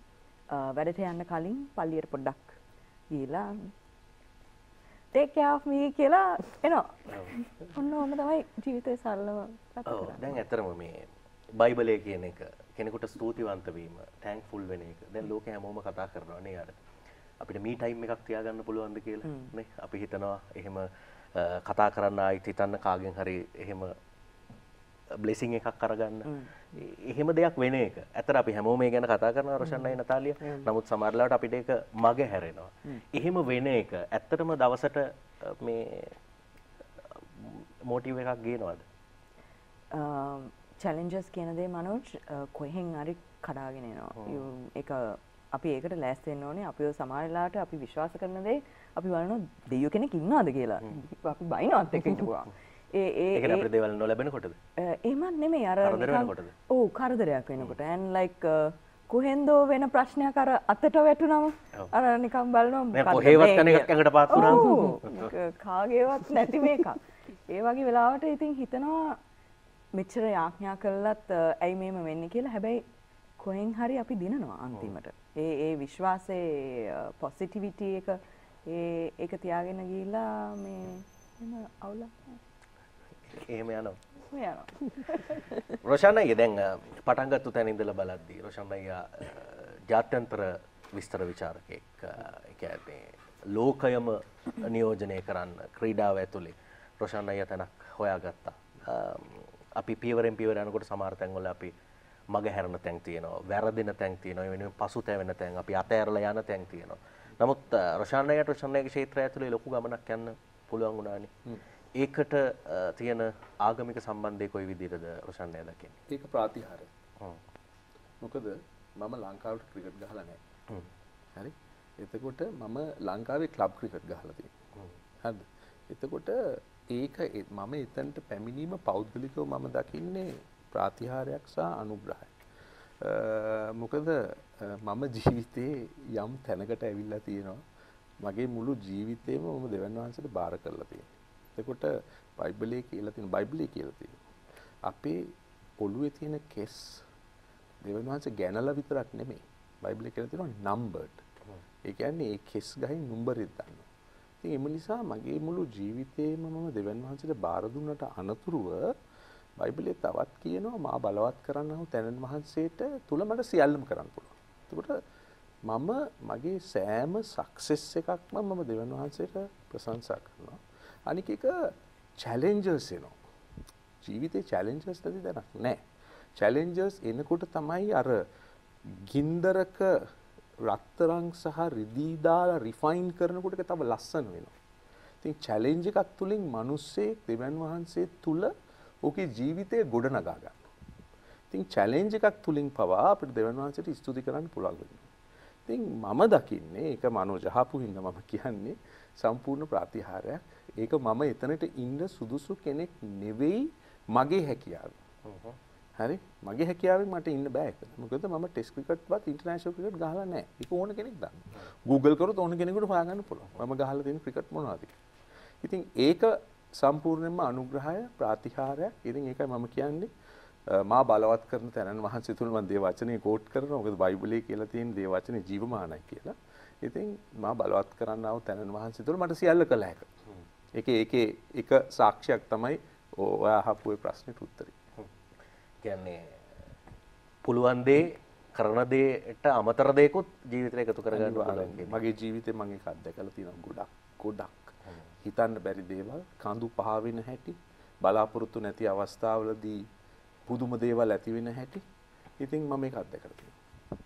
වැඩට යන්න කලින් පල්ලියට පොඩ්ඩක් ගිහිලා of me කියලා එනවා. ඔන්න ඔහම තමයි ජීවිතේ සරලව ගත කරන්නේ. දැන් ඇත්තටම මේ බයිබලය කියන එක කෙනෙකුට ස්තුතිවන්ත වීම ටැන්ක්ෆුල් වෙන එක. දැන් ලෝකේ හැමෝම කතා කරනවා නේ අර. අපිට මී ටයිම් එකක් තියාගන්න පුළුවන්ද කියලා අපි හිතනවා එහෙම කතා කරන්න ආයිත් හිතන්න කාගෙන් හරි එහෙම බ්ලෙසිං එකක් අරගන්න. එහෙම දෙයක් වෙන එක. ඇතර අපි හැමෝම මේ ගැන කතා කරනවා රොෂන්නයි නතාලිය. නමුත් සමහරලාට අපිට ඒක මග හැරෙනවා. එහෙම වෙන එක ඇත්තටම දවසට මේ මෝටිව් එකක් ගේනවද? චැලෙන්ජස් කියන දේ මනෝජ් කොහෙන් හරි කඩාගෙන එනවා. ඒක අපි ඒකට ලෑස්තිවෙන්න ඕනේ. අපිව සමහරලාට අපි විශ්වාස කරන දේ අපි බලනවා දෙයියෝ කෙනෙක් ඉන්නවද කියලා. අපි බයිනවත් එක හිටපුවා. ඒ ඒ ඒක අපිට දේවල් නොලැබෙනකොටද? එහෙමත් නෙමෙයි අර ඔව් කරදරයක් වෙනකොට. and like කොහෙන්දෝ වෙන ප්‍රශ්නයක් අර අතට වැටුනම අර නිකන් බලනවා කොහෙවත් යන එකක් ඇඟට පාත් වුණා. කාගේවත් නැති මේකක්. ඒ වගේ වෙලාවට ඉතින් හිතනවා මෙච්චර යාඥා කළත් ඇයි මේම වෙන්නේ කියලා හැබැයි කොහෙන් හරි අපි දිනනවා අන්තිමට. ඒ ඒ විශ්වාසයේ පොසිටිවිටි එක ඒ ඒක තියාගෙන ගිහිල්ලා මේ අවුලක් එහෙම යනවා. යනවා. රොෂාන් අයියා දැන් පටන් ගත්ත තැන ඉඳලා බලද්දී රොෂාන් අයියා ජාත්‍යන්තර විස්තර විචාරකෙක්. ඒ කියන්නේ ලෝකයම නියෝජනය කරන්න ක්‍රීඩාව ඇතුලේ රොෂාන් අයියා තැනක් හොයාගත්තා. අපි පියවරෙන් පියවර යනකොට සමහර තැන්වල අපි මග හැරෙන තැන් තියෙනවා වැරදෙන තැන් තියෙනවා ඒ වෙනුවෙන් පසුතැවෙන තැන් අපි අතෑරලා යන තැන් තියෙනවා නමුත් රොෂාන්නයට රොෂාන්නගේ ක්ෂේත්‍රය ඇතුලේ ලොකු ගමනක් යන්න පුළුවන් වුණානේ ඒකට තියෙන ආගමික සම්බන්ධය කොයි විදිහටද රොෂාන්නය දකින්නේ? ඒක ප්‍රාතිහාරය. මොකද මම ලංකාවට ක්‍රිකට් ගහලා නැහැ. හරි? එතකොට මම ලංකාවේ ක්ලබ් ක්‍රිකට් ගහලා තියෙනවා. හරිද? එතකොට ඒක මම එතනට පැමිණීම පෞද්ගලිකව මම දකින්නේ ප්‍රාතිහාරයක් සහ අනුග්‍රහයක්. මොකද මම ජීවිතේ යම් තැනකට ඇවිල්ලා තියෙනවා. මගේ මුළු ජීවිතේම මම දෙවන් වහන්සේට බාර කරලා තියෙනවා. එතකොට බයිබලයේ කියලා තියෙන බයිබලයේ කියලා තියෙනවා. අපේ ඔළුවේ තියෙන කෙස් දෙවන් වහන්සේ ගැනලා විතරක් නෙමෙයි. බයිබලයේ කියලා තියෙනවා නම්බර්ඩ්. ඒ කියන්නේ ඒ කෙස් ගහින් නුඹරෙත් දන්නවා. ඉතින් එම නිසා මගේ මුළු ජීවිතේම මම දෙවන් වහන්සේට බාර දුන්නට අනතුරුව බයිබලයේ තවත් කියනවා මා බලවත් කරන්නහු තැනන් වහන්සේට තුල මට සියල්ලම කරන්න පුළුවන්. එතකොට මම මගේ සෑම සක්සෙස් එකක්ම මම දෙවන් වහන්සේට ප්‍රශංසා කරනවා. අනික එක චැලෙන්ජර්ස් එනවා. ජීවිතේ චැලෙන්ජර්ස් නැති දැනක් නෑ. චැලෙන්ජර්ස් එනකොට තමයි අර ගින්දරක රත්තරං සහ රිදී දාලා රිෆයින් කරනකොට ඒක තව ලස්සන වෙනවා. ඉතින් චැලෙන්ජ් එකක් තුලින් මිනිස්සේ දෙවියන් වහන්සේ තුල ඔහුගේ ජීවිතය ගොඩනගා ගන්නවා. ඉතින් චැලෙන්ජ් එකක් තුලින් පවා අපිට දෙවියන් වහන්සේට ස්තුති කරන්න පුළුවන් වෙනවා. ඉතින් මම දකින්නේ ඒක මනෝජ අහපු හින්දා මම කියන්නේ සම්පූර්ණ ප්‍රතිහාරයක්. ඒක මම එතනට ඉන්න සුදුසු කෙනෙක් නෙවෙයි මගේ හැකියාව. හරි මගේ හැකියාවෙන් මට ඉන්න බෑ එතන. මොකද මම ටෙස්ට් ක්‍රිකට්වත් ඉන්ටර්නැෂනල් ක්‍රිකට් ගහලා නැහැ. ඒක ඕන කෙනෙක් දන්න. Google කරොත් ඕන කෙනෙකුට හොයාගන්න පුළුවන්. මම ගහලා තියෙන ක්‍රිකට් මොනවද ඉතින් ඒක සම්පූර්ණයෙන්ම අනුග්‍රහය ප්‍රාතිහාරයක්. ඉතින් ඒකයි මම කියන්නේ මා බලවත් කරන තැනන් වහන්සේ තුල මම දේ වචනේ කෝට් කරනවා. මොකද බයිබලයේ කියලා තියෙන දේ වචනේ ජීවමානයි කියලා. ඉතින් මා බලවත් කරන්නව තැනන් වහන්සේ තුල මට සියල්ල කළ හැක. ඒකේ ඒකේ එක සාක්ෂියක් තමයි ඔයා අහපු ඒ ප්‍රශ්නෙට උත්තරේ. කියන්නේ පුළුවන් දේ කරන දේට අමතර දෙයකුත් ජීවිතය එකතු කරගන්න අනිවාර්යෙන්. මගේ ජීවිතේ මම ඒක අත්දැකලා තියෙනවා ගොඩක් ගොඩක්. හිතන්න බැරි දේවල් කඳු පහ වෙන හැටි බලාපොරොත්තු නැති අවස්ථාවලදී පුදුම දේවල් ඇති වෙන හැටි ඉතින් මම මේක අත්දැකලා තියෙනවා.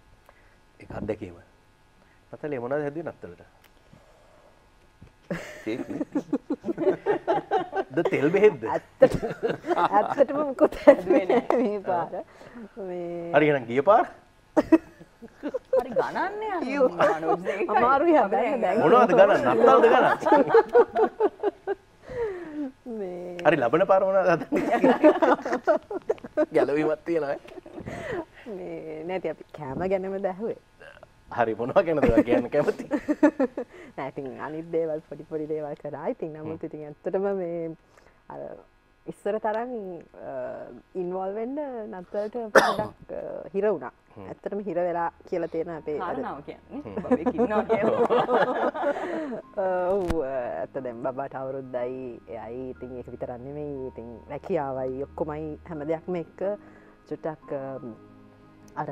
ඒක අත්දැකීම. නතලේ මොනවද හැදුවේ නත්තලට? ද තෙල් බෙහෙත්ද? ඇත්තටම මොකොත් මේ පාර. මේ හරි එහෙනම් ගිය පාර හරි ගණන්නේ අමාරුයි හැබැයි මොනවද ගණන්? නත්තල්ද ගණන්? මේ හරි ලබන පාර මොනවද හදන්නේ? ගැලවීමක් තියෙනවා. මේ නැති අපි කෑම ගැනම දැහුවේ. හරි මොනවා ගැනද කියන්න කැමති? නෑ ඉතින් අනිත් දේවල් පොඩි පොඩි දේවල් කරා. ඉතින් නමුත් ඉතින් ඇත්තටම මේ අර ඉස්සර තරම් ඉන්වෝල් වෙන්න නත්තලට පොඩක් හිර වුණා. ඇත්තටම හිර වෙලා කියලා තියෙන අපේ ඔව් ඇත්ත දැන් බබාට අවුරුද්දයි එයයි. ඉතින් ඒක විතරක් නෙමෙයි. ඉතින් රැකියාවයි ඔක්කොමයි හැම දෙයක්ම එක්ක. චුට්ටක් අර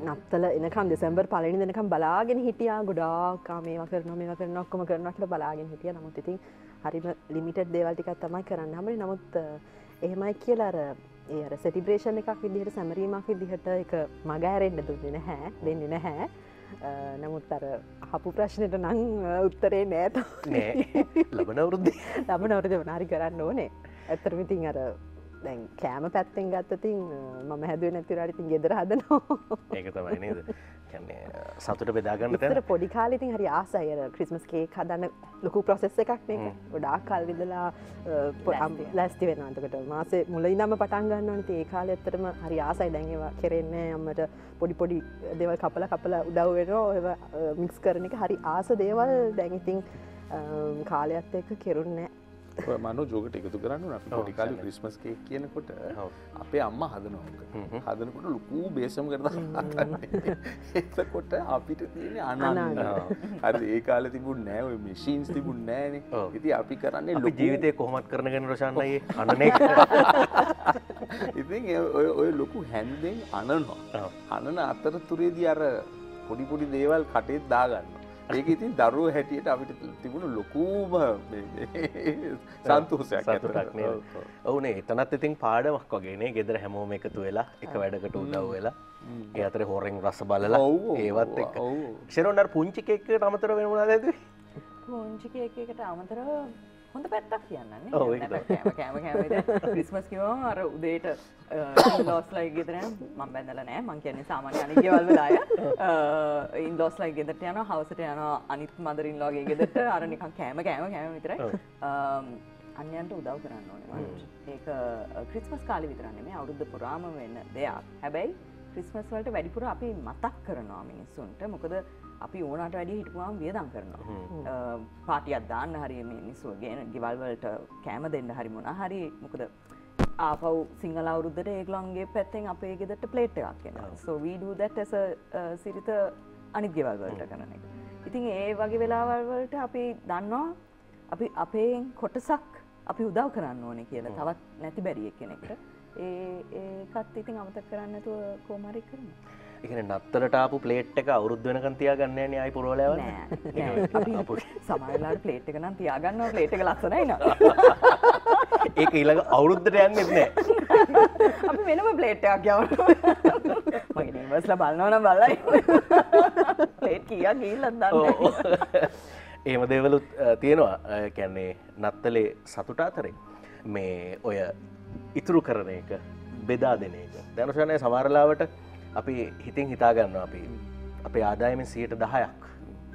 නත්තල එනකම් දෙසැම්බර් පලනි දෙනකම් බලාගෙන හිටියා. ගොඩාක් මේවා කරනවා මේවා කරන ඔක්කොම කියලා බලාගෙන හිටිය. නමුත් ඉතින් හරිම ලිමිටඩ් දේවල් ටිකක් තමයි කරන්න හැමරි නමුත් එහෙමයි කියලා අර ඒ අර සෙටිබ්‍රේෂන් එකක් විදිහට සැමරීමක් විදිහට එක මග ඇරෙන්න්න දුන්නේ නැහැ දෙන්නේ නැහැ. නමුත් අර හපු ප්‍රශ්නයට නං උත්තරේ නෑත නෑ. ලබන අවුරුද්දේ. ලබ නවරද වනාරි කරන්න ඕනේ. ඇත්තරමිතින් අර දැන් කෑම පැත්තෙන් ගත්තතින් මම හැදුව නැතිරරිතින් ගෙදර හදනවා. ඒක තමයි නේද? කියන්නේ සතුට බෙදාගන්න තැන. පොඩි කාලිතින් හරි ආසයර ක්‍රිස්මස් කේක් හදන්න ලොකු ප්‍රොසෙස් එකක් මේක. ගොඩාක් කල් විදලා ලැස්ති වෙනන්තකට මාසේ මුල ඉදම පටන් ගන්න නති ඒ කාල එතරම හරි ආසයි. දැන්වා කෙරෙන්නේ අම්මට පොඩි පොඩි දෙවල් කපල කපල උදව් වෙනවා. ඔය මික්ස් කරන එක හරි ආස දේවල්. දැන්ඉතින් කාලයක්ත් එක්ක කෙරුන්නෑ ඔය මනෝ ජෝකට එකතු කරන්න අපි පොඩි කාලේ ක්‍රිස්මස් කේක් කියනකොට අපේ අම්මා හදනවා හදනකොට ලොකු බේසම් කරන එතකොට අපිට තියෙන අනන්න හරි ඒ කාලේ තිබුණ නෑ ඔය මැෂින්ස් තිබුණ නෑනේ. ඉතින් අපි කරන්නේ අපි ලොකු ජීවිතය කොහොමත් කරනගෙන රොෂන්නයේ අනන. ඒ ඔය ඔය ලොකු හැන්දෙන් අනනවා. අනන අතරතුරේදී අර පොඩි පොඩි දේවල් කටේත් දාගන්න ඒක ඉතින් දරුව හැටියට අපිට තිබුණු ලොකූම සන්තෝසයක් සතුටක් නේද? ඔවුනේ එතනත් ඉතින් පාඩමක් වගේනේ ගෙදර හැමෝම එකතු වෙලා එක වැඩකට උදව් වෙලා ඒ අතර හොරෙන් රස බලලා ඒවත් එක්ක. ඔව්. ශෙරොන්ඩර් පුංචි කෙක්කට අමතර වෙන මොනවද ඇදුවේ? පුංචි කේක් එකට අමතරව හොඳ පැත්තක් කෑම ක්‍රිස්මස් කිව්වම අර උදේට ලෝස්ලයි ගෙදර යන මම බැඳලා නෑ මං කියන්නේ සාමාන්‍ය අනිත් ගෙවල් වල අය. ඉන් ලෝස්ලයි ගෙදරට යනවා හවසට යනවා අනිත් මදරින් ලෝගේ ගෙදරට. අර නිකන් කෑම කෑම කෑම විතරයි. අන්‍යයන්ට උදව් කරන්න ඕනේ. ඒක ක්‍රිස්මස් කාලේ විතරක් නෙමෙයි අවුරුද්ද පුරාම වෙන දෙයක්. හැබැයි ක්‍රිස්මස් වලට වැඩිපුර අපි මතක් කරනවා මිනිස්සුන්ට. මොකද අපි ඕනට වැඩිය හිටපුවාම වියදම් කරනවා. පාටියක් දාන්න හරි මේ මිනිස්සු ගෙන ගෙවල් වලට කෑම දෙන්න හරි මොනා හරි මොකද ආපව් සිංහල අවුරුද්දට ඒගොල්ලන්ගේ පැත්තෙන් අපේ ගෙදරට ප්ලේට් එකක් එනවා. so we do that as a සිරිත අනිත් ගෙවල් වලට කරන එක. ඉතින් ඒ වගේ වෙලාවල් වලට අපි දන්නවා අපි අපේ කොටසක් අපි උදව් කරන්න ඕනේ කියලා තවත් නැති බැරි කෙනෙක්ට. ඒ ඒකත් ඉතින් අමතක කරන්නතුව කෝමරි කරන එකන නත්තලට ආපු පලේට් එක අවුරුද් වෙනකන් තියාගන්න අයි පුරෝලව සමයිලාට පලේට් එක නම් තියාගන්න පලේට් එක ලස්සනයි න. ඒක ඊළඟ අවුරුද්ධට යන්න එත්නෑ අපි වෙනම පලේට්යක් යවට මගේ නිවස්ල බලන්නවන බලයි. පලේට් කියා ගීල්ලත් දන්න ඒම දේවලුත් තියෙනවා. කැන්නේ නත්තලේ සතුට අතරේ මේ ඔය ඉතුරු කරන එක බෙදා දෙන එක. දැනුෂණය සමාරලාවට අපි හිතින් හිතාගන්න අපි. අපේ ආදායමෙන් සියට දහයක්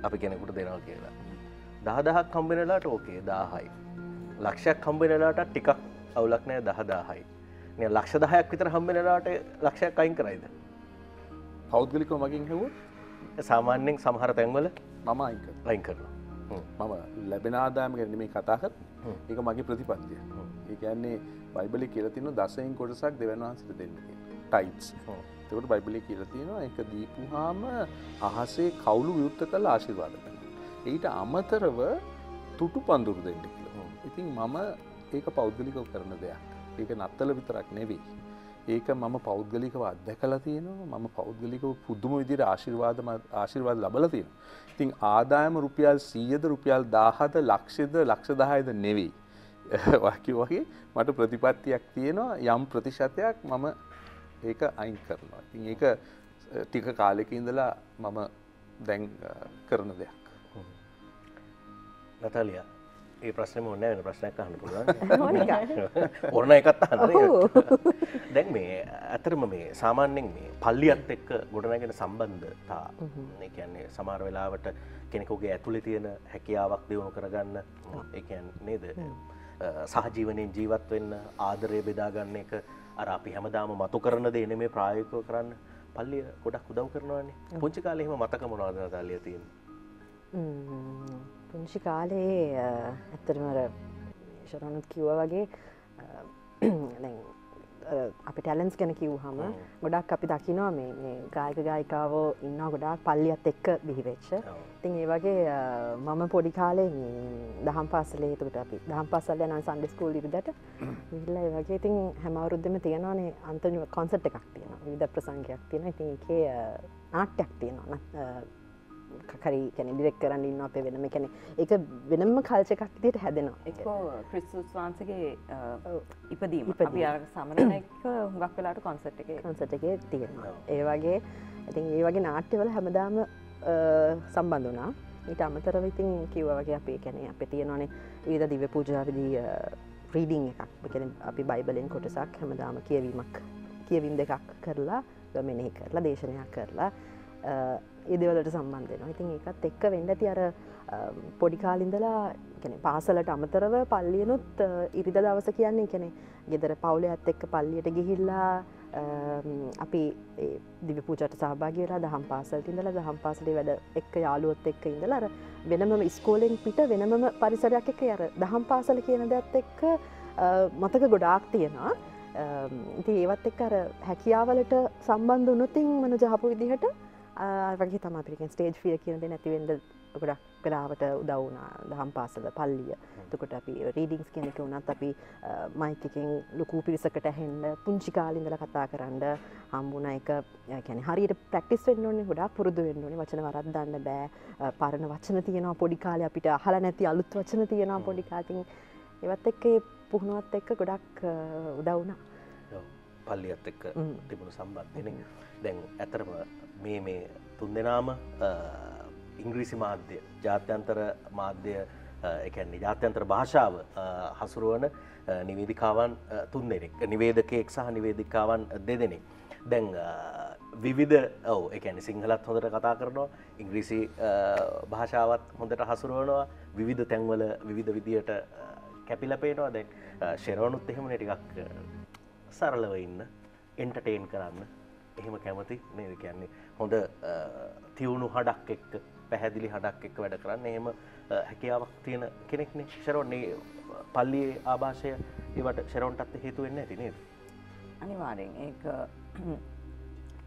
අපි කෙනෙකුට දෙනවා කියලා. දහදහක් කම්බෙනලාට ඕකේ දාහයි. ලක්ෂයක් කම්බෙනලාට ටිකක් අවුලක් නෑ දහදාහයි ලක්ෂ දහයක් විතර හම්බෙනලාට ලක්ෂයක් අයින් කරයිද? පෞද්ගලිකව මගින් හෙව සාමාන්‍යෙන් සමහර තැන්වල මම අයින් කරනවා. මම ලැබෙන ආදායම ගැන මේ කතාහත් ඒක මගේ ප්‍රතිපත්තිය ඒකන්නේ බයිබලි කියලතින දසයින් කොටසක් දෙවන් වහන්සට දෙන්න ටයිස් තකට බයිබලි කියලතිනවා එක දීපුහාම අහසේ කවුලු වියුත්ත කළ ආශිර්වාද කරන ඊට අමතරව තුටු පන්දුරු දෙන්න කියල. ඉතින් මම ඒක පෞද්ගලිකව කරන දෙයක්. ඒක නත්තල විතරක් නෙවෙයි. ඒක මම පෞද්ගලිකව අත්දැකලා තියෙනවා. මම පෞද්ගලිකව පුදුම විදිර ආශිර්වාද ආශිර්වාද ලබල තියෙන ඉතින් ආදායම රුපියල් සීයද රුපියල් දාහද ලක්ෂද ලක්ෂ දහයද නෙවෙයි වාකි වගේ මට ප්‍රතිපත්තියක් තියෙනවා. යම් ප්‍රතිශතයක් මම ඒක අයින් කරනවා. ඉතින් ඒක ටික කාලෙක ඉඳලා මම දැන් කරන දෙයක්. නතලිය ඒ ප්‍රශ්නම ඔන්න වෙන ප්‍රශ්නයක් අහන්න පුළුවන්. ඔන්න එකත් අහන්න දැන් මේ ඇතරම මේ සාමාන්‍යෙන් මේ පල්ලියත් එක්ක ගොඩනැගෙන සම්බන්ධතා කියන්නේ සමාර වෙලාවට කෙනෙකුගේ ඇතුළි තියෙන හැකියාවක් දියුණු කරගන්න එකන් නේද? සහජීවනයෙන් ජීවත් වෙන්න ආදරය බෙදාගන්න එක අර අපි හැමදාම මතු කරන දේන මේ ප්‍රායකව කරන්න. පල්ලිය ගොඩක් උදව් කරනවානේ. පුංචි කාලෙම මතක මොනවාද තාලිය තියෙන පුංචි කාලේ ඇත්තරමර ශරණුත් කිව්ව වගේ අපි ටැලන්ස් ගැන කිව්හම ගොඩක් අපි දකිනවා මේ ගායක ගායිකාවෝ ඉන්න ගොඩක් පල්ලියත් එක්ක බිහිවෙච්ච තින් ඒ වගේ මම පොඩි කාලේ දහම් පාසලේ තුට අපි දහම් පසල්ල යන සන්ඩ ස්කූල් ඉරිදට විල්ල ඒ වගේ ඉතින් හැමවරුද්ධම තියෙනවානේ අන්තනුව කොන්සට් එකක් තියෙන විධ ප්‍රසංගයක් තියෙන ඉතින් එකේ නාට්‍යයක් තියෙනවා කරි කැන ඩිරෙක් කරන්න ඉන්න අපේ වෙනම. කැන එක වෙනම කල්ච එකක් දිට හැදෙනවා. ක්‍රිස්තුස් වහන්සගේ ඉපදීම. අපි අර සමරන එක හුඟක් වෙලාට කොන්සට් එක කොන්සට එක තියෙනවා. ඒ වගේ ඉතින් ඒ වගේ නාට්‍යවල හැමදාම සම්බන්ධ වනා ඊට අමතරව ඉතින් කිව්ව වගේ අපේ කැනේ අප තියෙනවානේ විද දිව පූජාවිදී ප්‍රීඩිං එකක්. කැන අපි බයිබලෙන් කොටසක් හැමදාම කියවීමක් කියවීම් දෙකක් කරලා මෙනෙහි කරලා දේශනයක් කරලා ඉදවලට සම්බන්ධයනවා ඉතින් ඒකත් එක්ක වෙන්න ඇති අර පොඩිකාලින්දලා කැන පාසලට අමතරව පල්ලියනුත් ඉරිද දවස කියන්නේ කැනෙ ගෙදර පවුලේ ඇත් එක්ක පල්ලියට ගිහිල්ලා අපි දිවි පූචට සහභාග වෙලා දහම් පාසල්ට ඉඳලා දහම් පාසලේ වැඩ එක්ක යාලුවොත් එක්ක ඉඳලා අර වෙනම ස්කෝලෙන් පිට වෙනම පරිසරයක් එක අර දහම් පාසල කියන දෙත් එක්ක මතක ගොඩාක් තියෙනවා. ඉති ඒවත් එක් අර හැකියාවලට සම්බන්ධ උනොතින් මන ජහපු විදිහට වගේ තම පිරිකෙන් ස්ටේජ් ෆිය කියනද නැතිවෙන්ද ගොඩක් කලාවට උදවුනා දහම් පාසල පල්ලිය. තකොට අපි රීඩිංස් කෙනෙක වුණත් අපි මයිකකින් ලොකූ පිරිසකට හැන්ඩ පුංචි කාලින්දල කතා කරන්න හම්බුණ. එක කැන හරියට ප්‍රක්ටිස් වෙන්නන්නේ ගොඩා පුරුදු වෙන්නනේ වචන වරද්දන්න බෑ. පරණ වචන තියෙනවා පොඩි කාල අපිට හල නැති අලුත් වචන තියෙනවා පොඩිකාතින් ඒවත් එක්ක පුහුණුවත් එක්ක ගොඩක් උදවුනා පල්ලියත් එක්ක තිබුණු සම්බන්ධන දැන් ඇතරම මේ මේ තුන් දෙනාම ඉංග්‍රීසි මාධ්‍ය ජාත්‍යන්තර මාධ්‍ය එකන්නේ ජාත්‍යන්තර භාෂාව හසුරුවන නිවේදිකාවන් තුන් දෙනෙක්. නිවේදකයෙක් සහ නිවේදිකාවන් දෙදෙනෙක් දැන් විවිධ ඔව එකැන සිංහලත් හොඳට කතා කරනවා ඉංග්‍රීසි භාෂාවත් හොඳට හසුරුවනවා විවිධ තැන්වල විවිධ විදියට කැපිලපේනවා දැන් ශෙරවනුත් එහෙම ටිකක් සරලව ඉන්න එන්ටටේන් කරන්න. එහෙම කැමති නේද කියන්නේ? හොඳ තියුණු හඩක් එක්ක පැහැදිලි හඩක් එක්ක වැඩ කරන්න එහෙම හැකියාවක් තියෙන කෙනෙක්නේ. ශරොන්නේ පල්ලියේ ආභාෂය ඒවට ශරොන්ටත් හේතු වෙන්න ඇති නේද? අනිවාරෙන් ඒක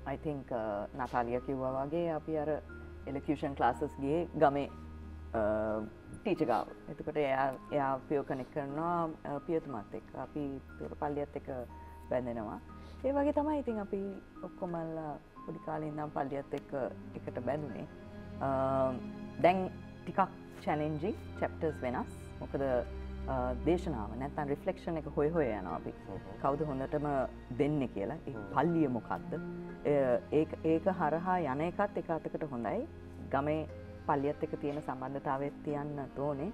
අයිතිංක නතාලිය කිව්වා වගේ අපි අර එලකිෂන් ක්ලාසස්ගේ ගමේ ටීචගාව එතකොට එයා එයා පියෝ කනෙක් කරනවා පියතුමත් එක් අපි තුර පල්ලියත් එක බැඳෙනවා. ඒ වගේ තමයි ඉතින් අපි ඔක්කොමල්ලා පොඩි කාලේ ඉඳන් පල්ලියත් එක්ක එකට බැඳුනේ. දැන් ටිකක් චැලෙන්ජි චැප්ටර්ස් වෙනස්. මොකද දේශනාව නැත්තන් රිෆලෙක්ෂණ එක හොය හොය යන අපි. කවුද හොඳටම දෙන්න කියලා. පල්ලිය මොකක්ද ඒක හරහා යන එකත් එක අතකට හොඳයි. ගමේ පල්ලියත් එක තියෙන සම්බන්ධතාවත් තියන්න තෝනේ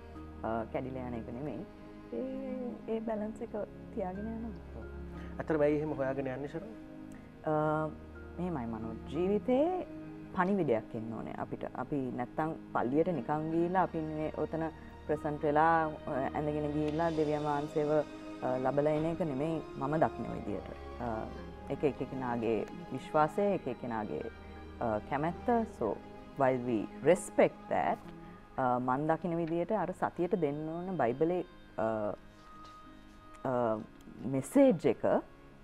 කැඩිල යන එක නෙමෙයි. ඒ බැලන්ස එක තියාගෙන යන ඇතර වැයි එහෙම හොයාගෙන යන්නශර මේමයි මනු ජීවිතයේ පනිවිඩයක් එන්න ඕනේ අපිට. අපි නැත්තං පල්ලියට නිකංගීලා අපි ඔතන ප්‍රසන්ට් වෙලා ඇඳගෙන ගිහිල්ලා දෙවියන් වහන්සේව ලබලා එන එක නෙමෙයි මම දක්න විදියට. එක එක කෙනාගේ විශ්වාසය එක කෙනාගේ කැමැත්ත. සෝ while we respect that මන් දකින විදියට අර සතියට දෙන්න ඕන බයිබලේ මෙසේජ් එක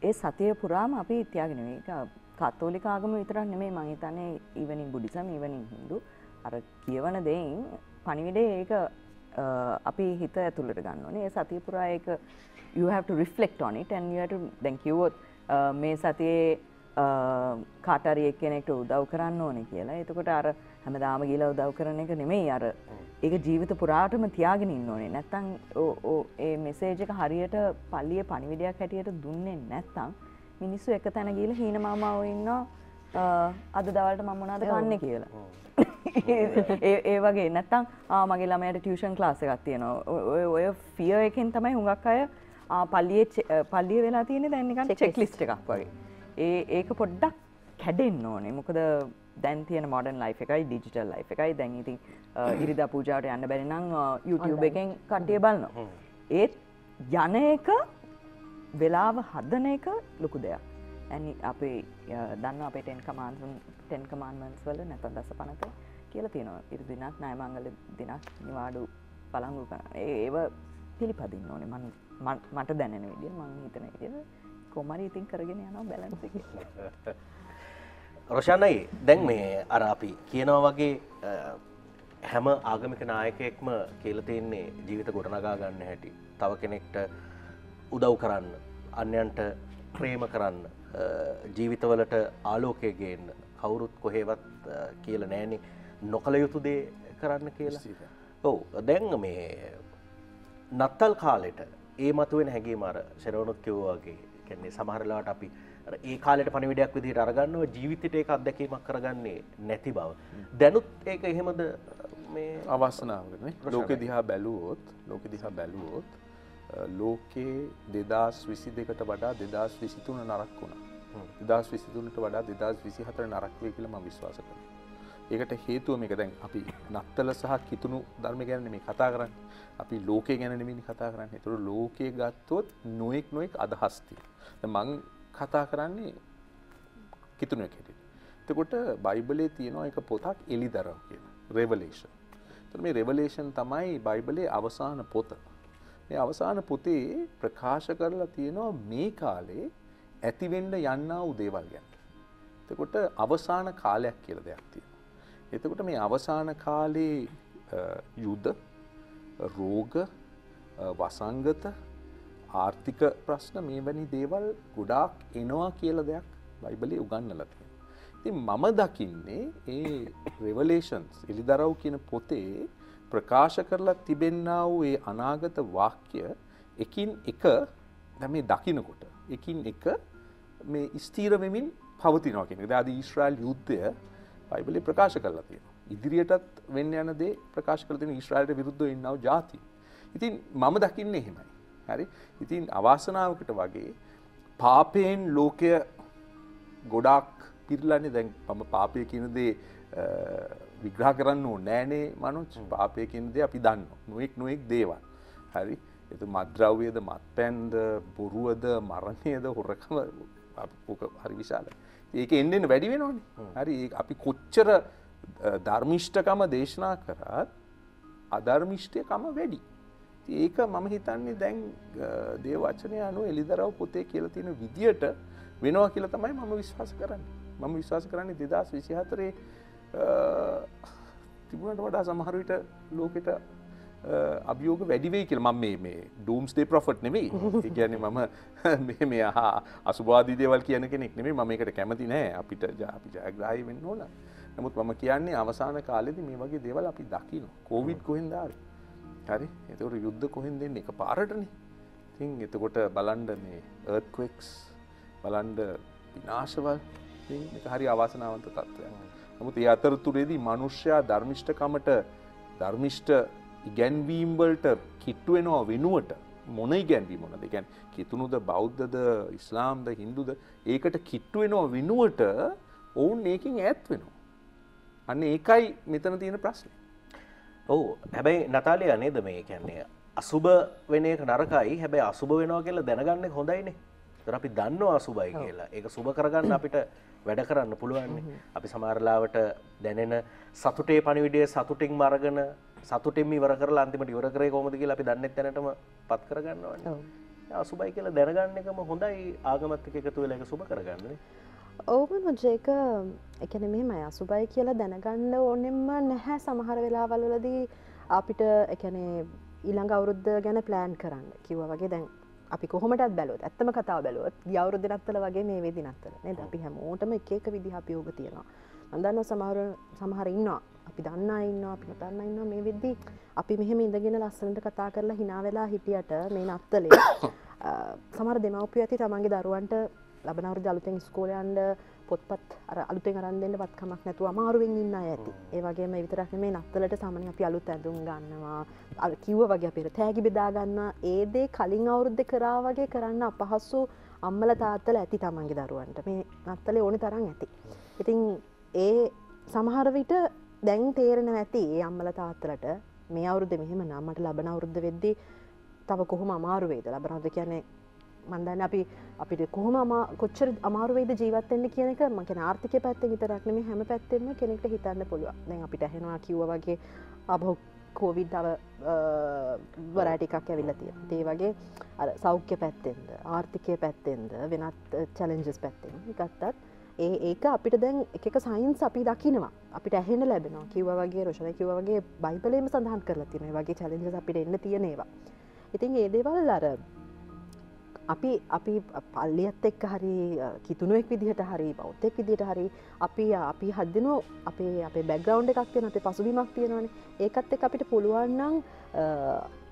ඒ සතිය පුරාම අපි ඉතියාගෙන එක කතෝලික ආගම විතරක් නෙමෙයි මං හිතන්නේ ඉවනින් බුඩිසම් ඉවනින් හින්දු අර කියවන දෙයින් පණිවිඩේ ඒක අපි හිත ඇතුළට ගන්න ඕනේ. සතිය පුරා එක you have to reflect on it and you have to දැන් කිව්වොත් මේ සතියේ කාටරි එක්කෙනෙක්ට උදව් කරන්න ඕනේ කියලා. එතකොට අර හැමදාම ගිහලා උදව් කරන එක නෙමෙයි අර. ඒක ජීවිත පුරාටම තියාගෙන ඉන්න ඕනේ. නැත්තම් ඒ මෙසේජ් එක හරියට පල්ලිය පණිවිඩයක් හැටියට දුන්නේ නැත්තම් මිනිස්සු එක තැන ගිහලා හීනමාමාවෝ ඉන්නවා. අද දවල්ට මම මොනවද කන්නේ? කියලා. ඒ වගේ. නැත්තම් මගේ ළමයට ටියෂන් ක්ලාස එකක් තියෙනවා. ඔය ෆිය එකෙන් තමයි හුඟක් අය පල්ලියේ පල්ලිය වෙලා තියෙන දැන්නිකන් චෙක්ලිස්ට එකක් වගේ. ඒ ඒක පොඩ්ඩක් කැඩෙන්න ඕනේ. මොකද දැන් තියෙන මොඩන් ලයි් එකයි ඩිජිටල් ලයි් එකයි. දැන් ඉතින් ඉරිදා පූජාවට යන්න බැරිනම් YouTube එකෙන් කට්ටිය බලන්න ඒත් යන එක වෙලාව හදන එක ලොකු දෙයක්. ඇනි අපේ දන්න අපේ ටෙන් කමාන්සුන් ටෙන් කමාන්මන්ස් වල නැත දස පනත කියල තියෙනවා. ඉරි දිනක් නයමංගල දිනක් නිවාඩු පළංගු කන ඒව පිළිපදින්න ඕනේ. මන් මට දැනෙන විදිිය මං හිතන විදිද කොමරි ඉතින් කරගෙන යනවා බැලන්ස රොෂණයි දැන් මේ අර අපි කියනවා වගේ හැම ආගමික නායකයෙක්ම කියල තියන්නේ ජීවිත ගොඩනගා ගන්න හැටි. තව කෙනෙක්ට උදව් කරන්න අන්‍යන්ට ප්‍රේම කරන්න ජීවිතවලට ආලෝකය ගේන්න. කවුරුත් කොහේවත් කියල නෑනේ. නොකළ යුතු දේ කරන්න කියලා. ඔවු දැන් මේ නත්තල් කාලෙට ඒ මතුවෙන හැගේ මර සෙරවනුත් කිව්වාගේ කැන්නේ සමහරලාට අපි ඒ කාලට පනිවිඩයක් විදිහට අරගන්නවා ජීවිතයට ඒක අත්දැකීමක් කරගන්නේ නැති බව. දැනුත් ඒක එහෙමද මේ අවස්සනාවන ලෝක දිහා බැලුවොත් ලෝක දිහා බැලුවොත් ලෝකයේ දෙදස් විසි දෙකට වඩා දෙදස් විසිතුන නරක් වුණ. දෙදස් විසිතුනට වඩා දෙදස් විසි හතර නරක්වේ කියලම විශ්වාස කරන ඒකට හේතුව මේක දැන් අපි නත්තල සහ කිතුුණු ධර්ම ගැන මේ කතා කරන්න. අපි ලෝකය ගැන නෙමිනි කතා කරන්න. තුර ලෝකය ගත්තොත් නොෙක් නොෙක් අදහස්ති මං කතා කරන්නේ කිතුුණු කෙටි තකොට බයිබලේ තියෙනවා එක පොතක් එලි දරව කියන රෙවලේෂන් මේ රෙවලේෂන් තමයි බයිබලේ අවසාන පොත. මේ අවසාන පොතේ ප්‍රකාශ කරලා තියෙනවා මේ කාලේ ඇතිවෙන්ඩ යන්න වූ දේවල් ගැන. තකොට අවසාන කාලයක් කියල දෙයක් තියෙන එතකොට මේ අවසාන කාලේ යුද්ධ රෝග වසංගත ආර්ථික ප්‍රශ්න මේ වැනි දේවල් ගොඩාක් එනවා කියල දෙයක් බයිබලේ උගන්නලති. ඉතින් මම දකින්නේ ඒ රෙවලේෂන්ස් එලිදරව් කියන පොතේ ප්‍රකාශ කරලා තිබෙන්නා වූ ඒ අනාගත වාක්‍ය එකින් එක දැ දකිනකොට එකින් එක මේ ස්තීරවෙමින් පවතිනවා කෙනෙ ද අද ඊශ්‍රයිල් යුද්ධය බයිබලි ප්‍රකාශ කරලා තියෙන. ඉදිරියටත් වෙන්න යන දේ ප්‍රකාශ කර තියෙන ඊශ්‍රායලට විරුද්ධව ඉන්නව ජාති. ඉතින් මම දකින්නේ එහෙමයි. හරි. ඉතින් අවාසනාවකට වගේ පාපයෙන් ලෝකය ගොඩාක් පිරලන්නේ දැන් මම පාපය කියන දේ විග්‍රහ කරන්න නෑනේ මනුච් පාපය කියන දේ අපි දන්න. නොෙක් නොෙක් දේවල්. හරි. එතු මද්‍රව්‍යද මත් පැන්ද බොරුවද මරණයද හොරකම හරි විශාලයි. ඒක එන්නෙන් වැඩි වෙනවානේ හරි අපි කොච්චර ධර්මිෂ්ඨකම දේශනා කරත් අධර්මිෂ්ටයකම වැඩි ඒක මම හිතන්නේ දැන් දේවචනය අනු එලිදරව පොතේ කියල තියෙන විදියට වෙනවා කියල තමයි මම විශ්වාස කරන්න. මම විශ්වාස කරන්නේ දෙදස් විසිහතරේ තිබුණට වඩා සමහරවිට ලෝකෙට අභියෝග වැඩිවේ කියල. ම මේ මේ ඩූම්ස්ටේ ප්‍රොෆට් නෙවෙයි ගැන මම මේ හා අසුවාදී දේවල් කියන කෙනෙක් නෙමේ මම එකට කැමති නෑ. අපිට ජාපි ජයග්‍රහහි වෙන්න ඕන. නමුත් මම කියන්නේ අවසාන කාලෙද මේ වගේ දේවල් අපි දකින කෝවිඩ් කොහෙන්දාර හරි? එතකට යුද්ධ කොහෙන් දෙන්න එක පාරටන. තින් එතකොට බලන්ඩ මේ ඒර්ත්කවෙක්ස් බලන්ඩ විනාශවල්. හරි අවාසනාවන්ත තත්ත්වය නමුත් ඒ අතරතුරේදී මනුෂ්‍යයා ධර්මිෂ්ඨකමට ධර්මිෂ්ට ඉගැන්වීම්වලට කිට්ටුවෙනවා වෙනුවට මොන ඉගැන්වී මොන දෙකැන් කිතුුණුද බෞද්ධද ඉස්ලාම්ද හින්දුද ඒකට කිට්ටුවෙනවා වෙනුවට ඔවුන් ඒකින් ඇත් වෙනවා. අන්න ඒකයි මෙතන තියෙන ප්‍රශ්න. ඔවු. හැබැයි නතාලිය නේද මේ කියන්නේ අසුභ වෙන එක නරකයි. හැබැයි අසුභ වෙනවා කියලා දැනගන්න හොඳයිනේ. තර අපි දන්නවා අසුභයි කියලා. ඒක සුභ කරගන්න අපිට වැඩ කරන්න පුළුවන්නේ. අපි සමාරලාවට දැනෙන සතුටේ පණිවිඩිය සතුටින් මරගන සතුටින් ඉවර කරලා අන්තිමට ඉවර කරේ කොහොමද කියලා අපි දන්නෙත් දැනටම පත් කරගන්නවනේ. අසුභයි කියලා දැනගන්න එකම හොඳයි ආගමත් එක්ක එකතු වෙලා ඒක සුභ කරගන්නේ ඔවුම නොජේක එකන මෙහෙම අසුබයි කියලා දැනගන්න ඕනෙම්ම නැහැ සමහර වෙලාවල්වලදී අපිට එකනේ ඊළඟ අවුරුද්ධ ගැන ප්ලෑන් කරන්න. කිව වගේ දැන් අපි කොහොමටත් බැලුවත් ඇත්තම කතාව බැලුවත් ගෞරුද්ධ නත්තල වගේ මේ වෙදි නත්තල. නේද? අපි හැමෝටම එක එක විදි අපියෝග තියෙනවා. අන්දන්න සමහර සමහර ඉන්නවා. අපි දන්න ඉන්න අපි නොතන්න ඉන්න මේ වෙද්දි අපි මෙහෙම ඉඳගෙන ලස්සනට කතා කරලා හිනාවෙලා හිටියට මේ නත්තලේ සමර දෙමවපිය ඇති තමන්ගේ දරුවන්ට ලබනවරු අලුතෙන් ස්කෝලයන්ඩ පොත්පත් අර අලුතෙන් අරන්දෙන්ට පත්කමක් නැතුව අමාරුවෙන් ඉන්න ඇති. ඒවගේම විතරක් මේ නත්තලට සමන අපි අලුත් ඇඳුම් ගන්නවා අ කිව්ව වගේ අපිර තෑගි බෙදාගන්න ඒදේ කලින් අවුරුද්ධ කරා වගේ කරන්න අපහස්සු අම්මල තාත්තල ඇති තමන්ගේ දරුවන්ට. මේ නත්තල ඕනි තරම් ඇති. ඉතින් ඒ සමහර විට දැන් තේරෙන ඇති ඒ අම්මල තාත්තලට මේ අවුරුද්ධ මෙහෙම නම්මට ලබන අවුරුද්ධ වෙද්දි තව කොහොම අමාරුවේද ලබනවද කියන්නේ මන්දන්න අපි අපිට කොහොම කොච්චර අමාරුවේද ජීවත්තෙන්න්න කියනක මක ආර්ථික පැත්ත විතරක්නම හැම පැත්තෙම කෙනෙක්ට හිතන්න පුළුව දැන් අපිට ඇහෙනවා කිව්ව වගේ අබහු කෝවිඩ්ඩව වරෑටිකක් ඇවිල්ල තිය ඒ වගේ සෞඛ්‍ය පැත්තෙන්ද ආර්ථිකය පැත්තෙන්ද වෙනත් චලෙන්ජස් පැත්තෙන් ගත්තත් ඒ ඒක අපිට දැන් එක සයින්ස් අපි දකිනවා. අපිට ඇහෙන ලැබෙනවා. කිව වගේ රෝෂණ කිව වගේ බයිපලේම සඳහන් කරලා තින වගේ චලෙන්ජ අපිට එන්න තියෙනේවා ඉතින් ඒ දේවල් අර අපි අපි පල්ලියත් එක්ක හරි කිතුනුවෙක් විදිහට හරි බෞද්ධෙක් විදිහට හරි අපි අපි හදදිනු අපේ අපේ බැග්‍රවන්් එකක් තියෙන අපේ පසුබිමක් තියෙනවන. ඒකත් එක් අපිට පුළුවන්නම්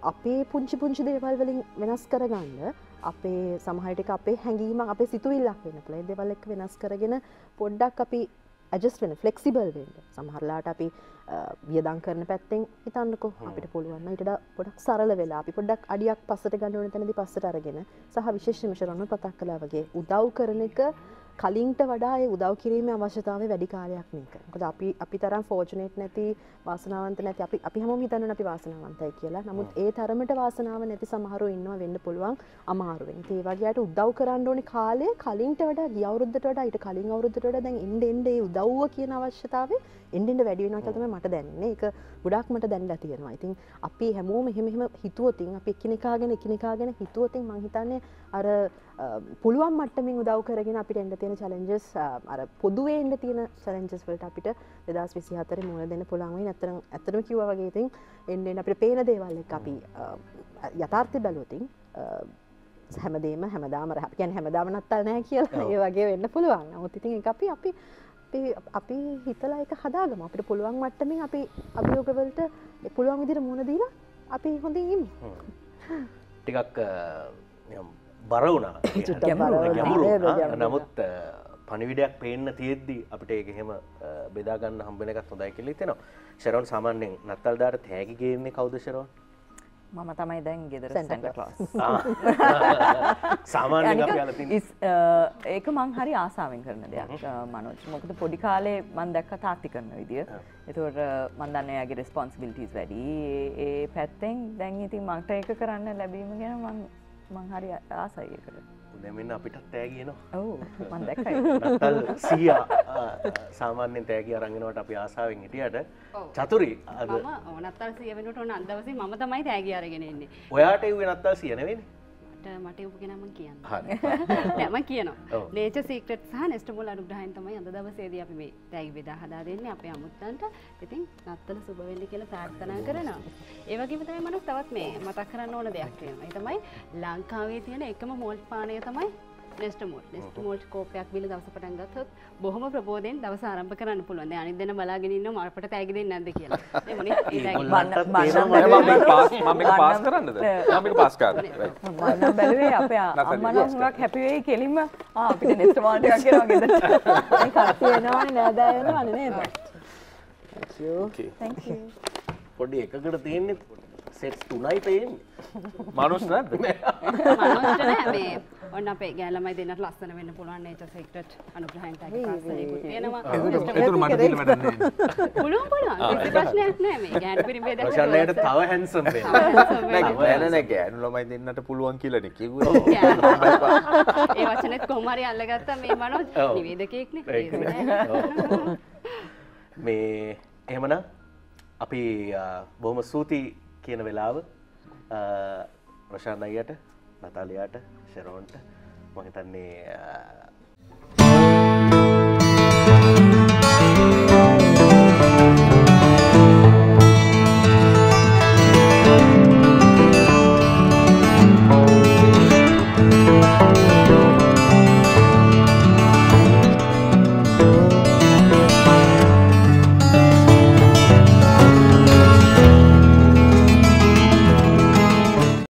අපේ පුංචි පුංචි දේවල් වලින් වෙනස් කරගන්න අපේ සමහට අපේ හැඟීම අපේ සිතුවිල්ලක් වෙන පලේ දෙවල් එක් වෙනස් කරගෙන පොඩ්ඩක් අපි ඇජස් වෙන ෆලෙක්සිබල් වෙන්ඩ සමහරලාට අපි වියදං කරන පැත්තෙන් හිතන්නකො අපිට පුළුවන්න ඉට පොඩක් සරල වෙලා අපි පොඩක් අඩියක් පස්සට ගන්නවන තැනදි පස්සට අරගෙන සහ විශේෂමශරන්න පතක් කලා වගේ උදව් කරන එක කලින්ට වඩා උදව් කිරීම අවශ්‍යතාව වැඩි කාලයක් මේක. කොද අපි අපි තරම් ෆෝජනේට් නැති වාසනාවන්ත නැති අපි අපි හම හිතන්න අපි වාසනාවන්තයි කියලා. නමුත් ඒ තරමට වාසනාව නැති සමහරු ඉන්නවා වෙන්න පුළුවන් අමාරුවෙන්. ඒ වගේට උදව් කරන්න ඕනි කාලය කලින්ට වඩා ගියවරුද්ධට ඊට කලින් අවුරුද්ධට දැන් ඉන්ඩ එන්ඩේ උදව්ව කියන අවශ්‍යතාව එන්ඩෙන්ට වැඩිවෙන කතම මට දැන්නේ එක ගොඩක් මට දැන්ලා තියෙනවා. ඉතින් අපි හැමෝම මෙහෙම හිතුවතින් අපි එකිනෙකාගෙන එකිනෙකාගෙන හිතුවතින් මංහිතන්නේ අර පුළුවන් මට්ටමින් උදව් කරගෙන අපිට එන්ඩ තියෙන චලෙන්ජස් අර පොදුවේ එන්ඩ තියෙන චලෙන්ජස් වලට අපිට දෙදස් විසි හතර මුල දෙන්න පුළන්ගේ නැතර ඇතරම කිව වගේතින් එන්ඩෙන් අපිට පේන දේවල් අපි යථාර්ථය බැලුවතින් හැමදේම හැමදාම රැපියන් හැමදාමනත්තල් නෑ කියලා ඒ වගේ වෙන්න පුළුවන්. ඔත්තිතින් අපි අපි අපි හිතලා එක හදාගම. අපිට පුළුවන් මට්ටමින් අපි අභියෝගවලට පුළුවන් විදිර මුණදීලා අපි හොඳින් ඉන්න ටිකක් බර වුණා. නමුත් පනිවිඩයක් පේන්න තියෙද්දි අපිට ඒක එහෙම බෙදාගන්න හම්බෙන එකත් හොඳයි කෙලි තෙනවා ශරවන් සාමාන්‍යෙන් නත්තල්දාට තෑගි ගේන්නේ කවුද ශරවන් මම තමයි දැන් ගෙදර සාමාන්‍ය ඒක මං හරි ආසාාවෙන් කරන දෙයක්. මනෝච් මොකද පොඩි කාලේ මන් දැක්ක තාත්ති කරන විදිිය. එතුවට මන්දන්න යාගේ රෙස්පොන්සිබිලිටස් වැඩි. ඒ පැත්තෙන් දැන් ඉතින් මංට ඒක කරන්න ලැබීම ගැන මං මං හරි ආසයකට දෙමන්න අපිටත් දැක්කයි. නත්තල් සිය සාමාන්‍යෙන් තෑගි අරගෙනවට අපි ආසාාවෙන් හිටියට. චතුරි ඕනත්තල් සියවෙනට ඕන අදවසේ ම තමයි තෑගි අරගෙනෙන්නේ ඔයාට එව නත්තල් සියනවෙන සීක්‍රට් මට උපගෙනම කියන්න. නැම කියනවා. නේච සීක්‍රට් සහ නෙස්ටමෝල් අනුග්‍රහයෙන් තමයි අද දවසේදී අපි මේ තැයි බෙදා හදා දෙන්නේ අපේ අමුත්තන්ට. ඉතින් නත්තල සුබ වෙන්න කියලා ප්‍රාර්ථනා කරනවා. ඒ වගේම තමයි මනස් තවත් මේ මතක් කරන්න ඕන දෙයක් වෙනවා. ඒ තමයි ලංකාවේ තියෙන එකම මෝල්ට් පානය තමයි නෙස්ට මෝල් නෙස්ට මෝල්ට් කෝපයක් බිල දවස පටන් ගත්තොත් බොහොම ප්‍රබෝධයෙන් දවස ආරම්භ කරන්න පුළුවන්. දැන් අනිත් දෙන බලාගෙන ඉන්න මරපට තෑගි දෙන්නේ නැද්ද කියලා. ඒ මොනේ මම මේක පාස් මම මේක පාස් කරන්නද? මම මේක පාස් කරන්න. මන්න බැලුවේ අපේ yes, හුඟක් හැපි වෙයි කෙලින්ම. ආ අපිට නෙස්ට් මාල්ට් එකක් එනවා ගෙදරට. මේ කට්ටිය එනවනේ නෑදෑ එනවනේ නේද? Thank you. පොඩි එකකට තියෙන්නේ සෙට්ස් තුනයි පේන්නේ මනුස් නැද්ද? මනෝජ්ට නෑ මේ ඔන්න අපේ ගෑලමයි දෙන්නට ලස්සන වෙන්න පුළුවන් නේච සෙක්ටර් අනුග්‍රහයන්ට පුළුවන් පුළුවන්. ප්‍රශ්නයක් නෑ මේ ගෑනු පිරිමේ රොෂන්නයට තව හැන්සම් නැන නැ ගෑනු ළමයි දෙන්නට පුළුවන් කියලන කිව්ව. ඒ වචනෙත් කොහමරි අල්ලගත්තා මේ මනෝජ්. ඔව්. නිවේදකයෙක්නේ මේ එහෙමන අපි බොහොම සූති කියන වෙලාව රොෂාන් අයියට නතාලයාට ශෙරෝන්ට මහිතන්නේ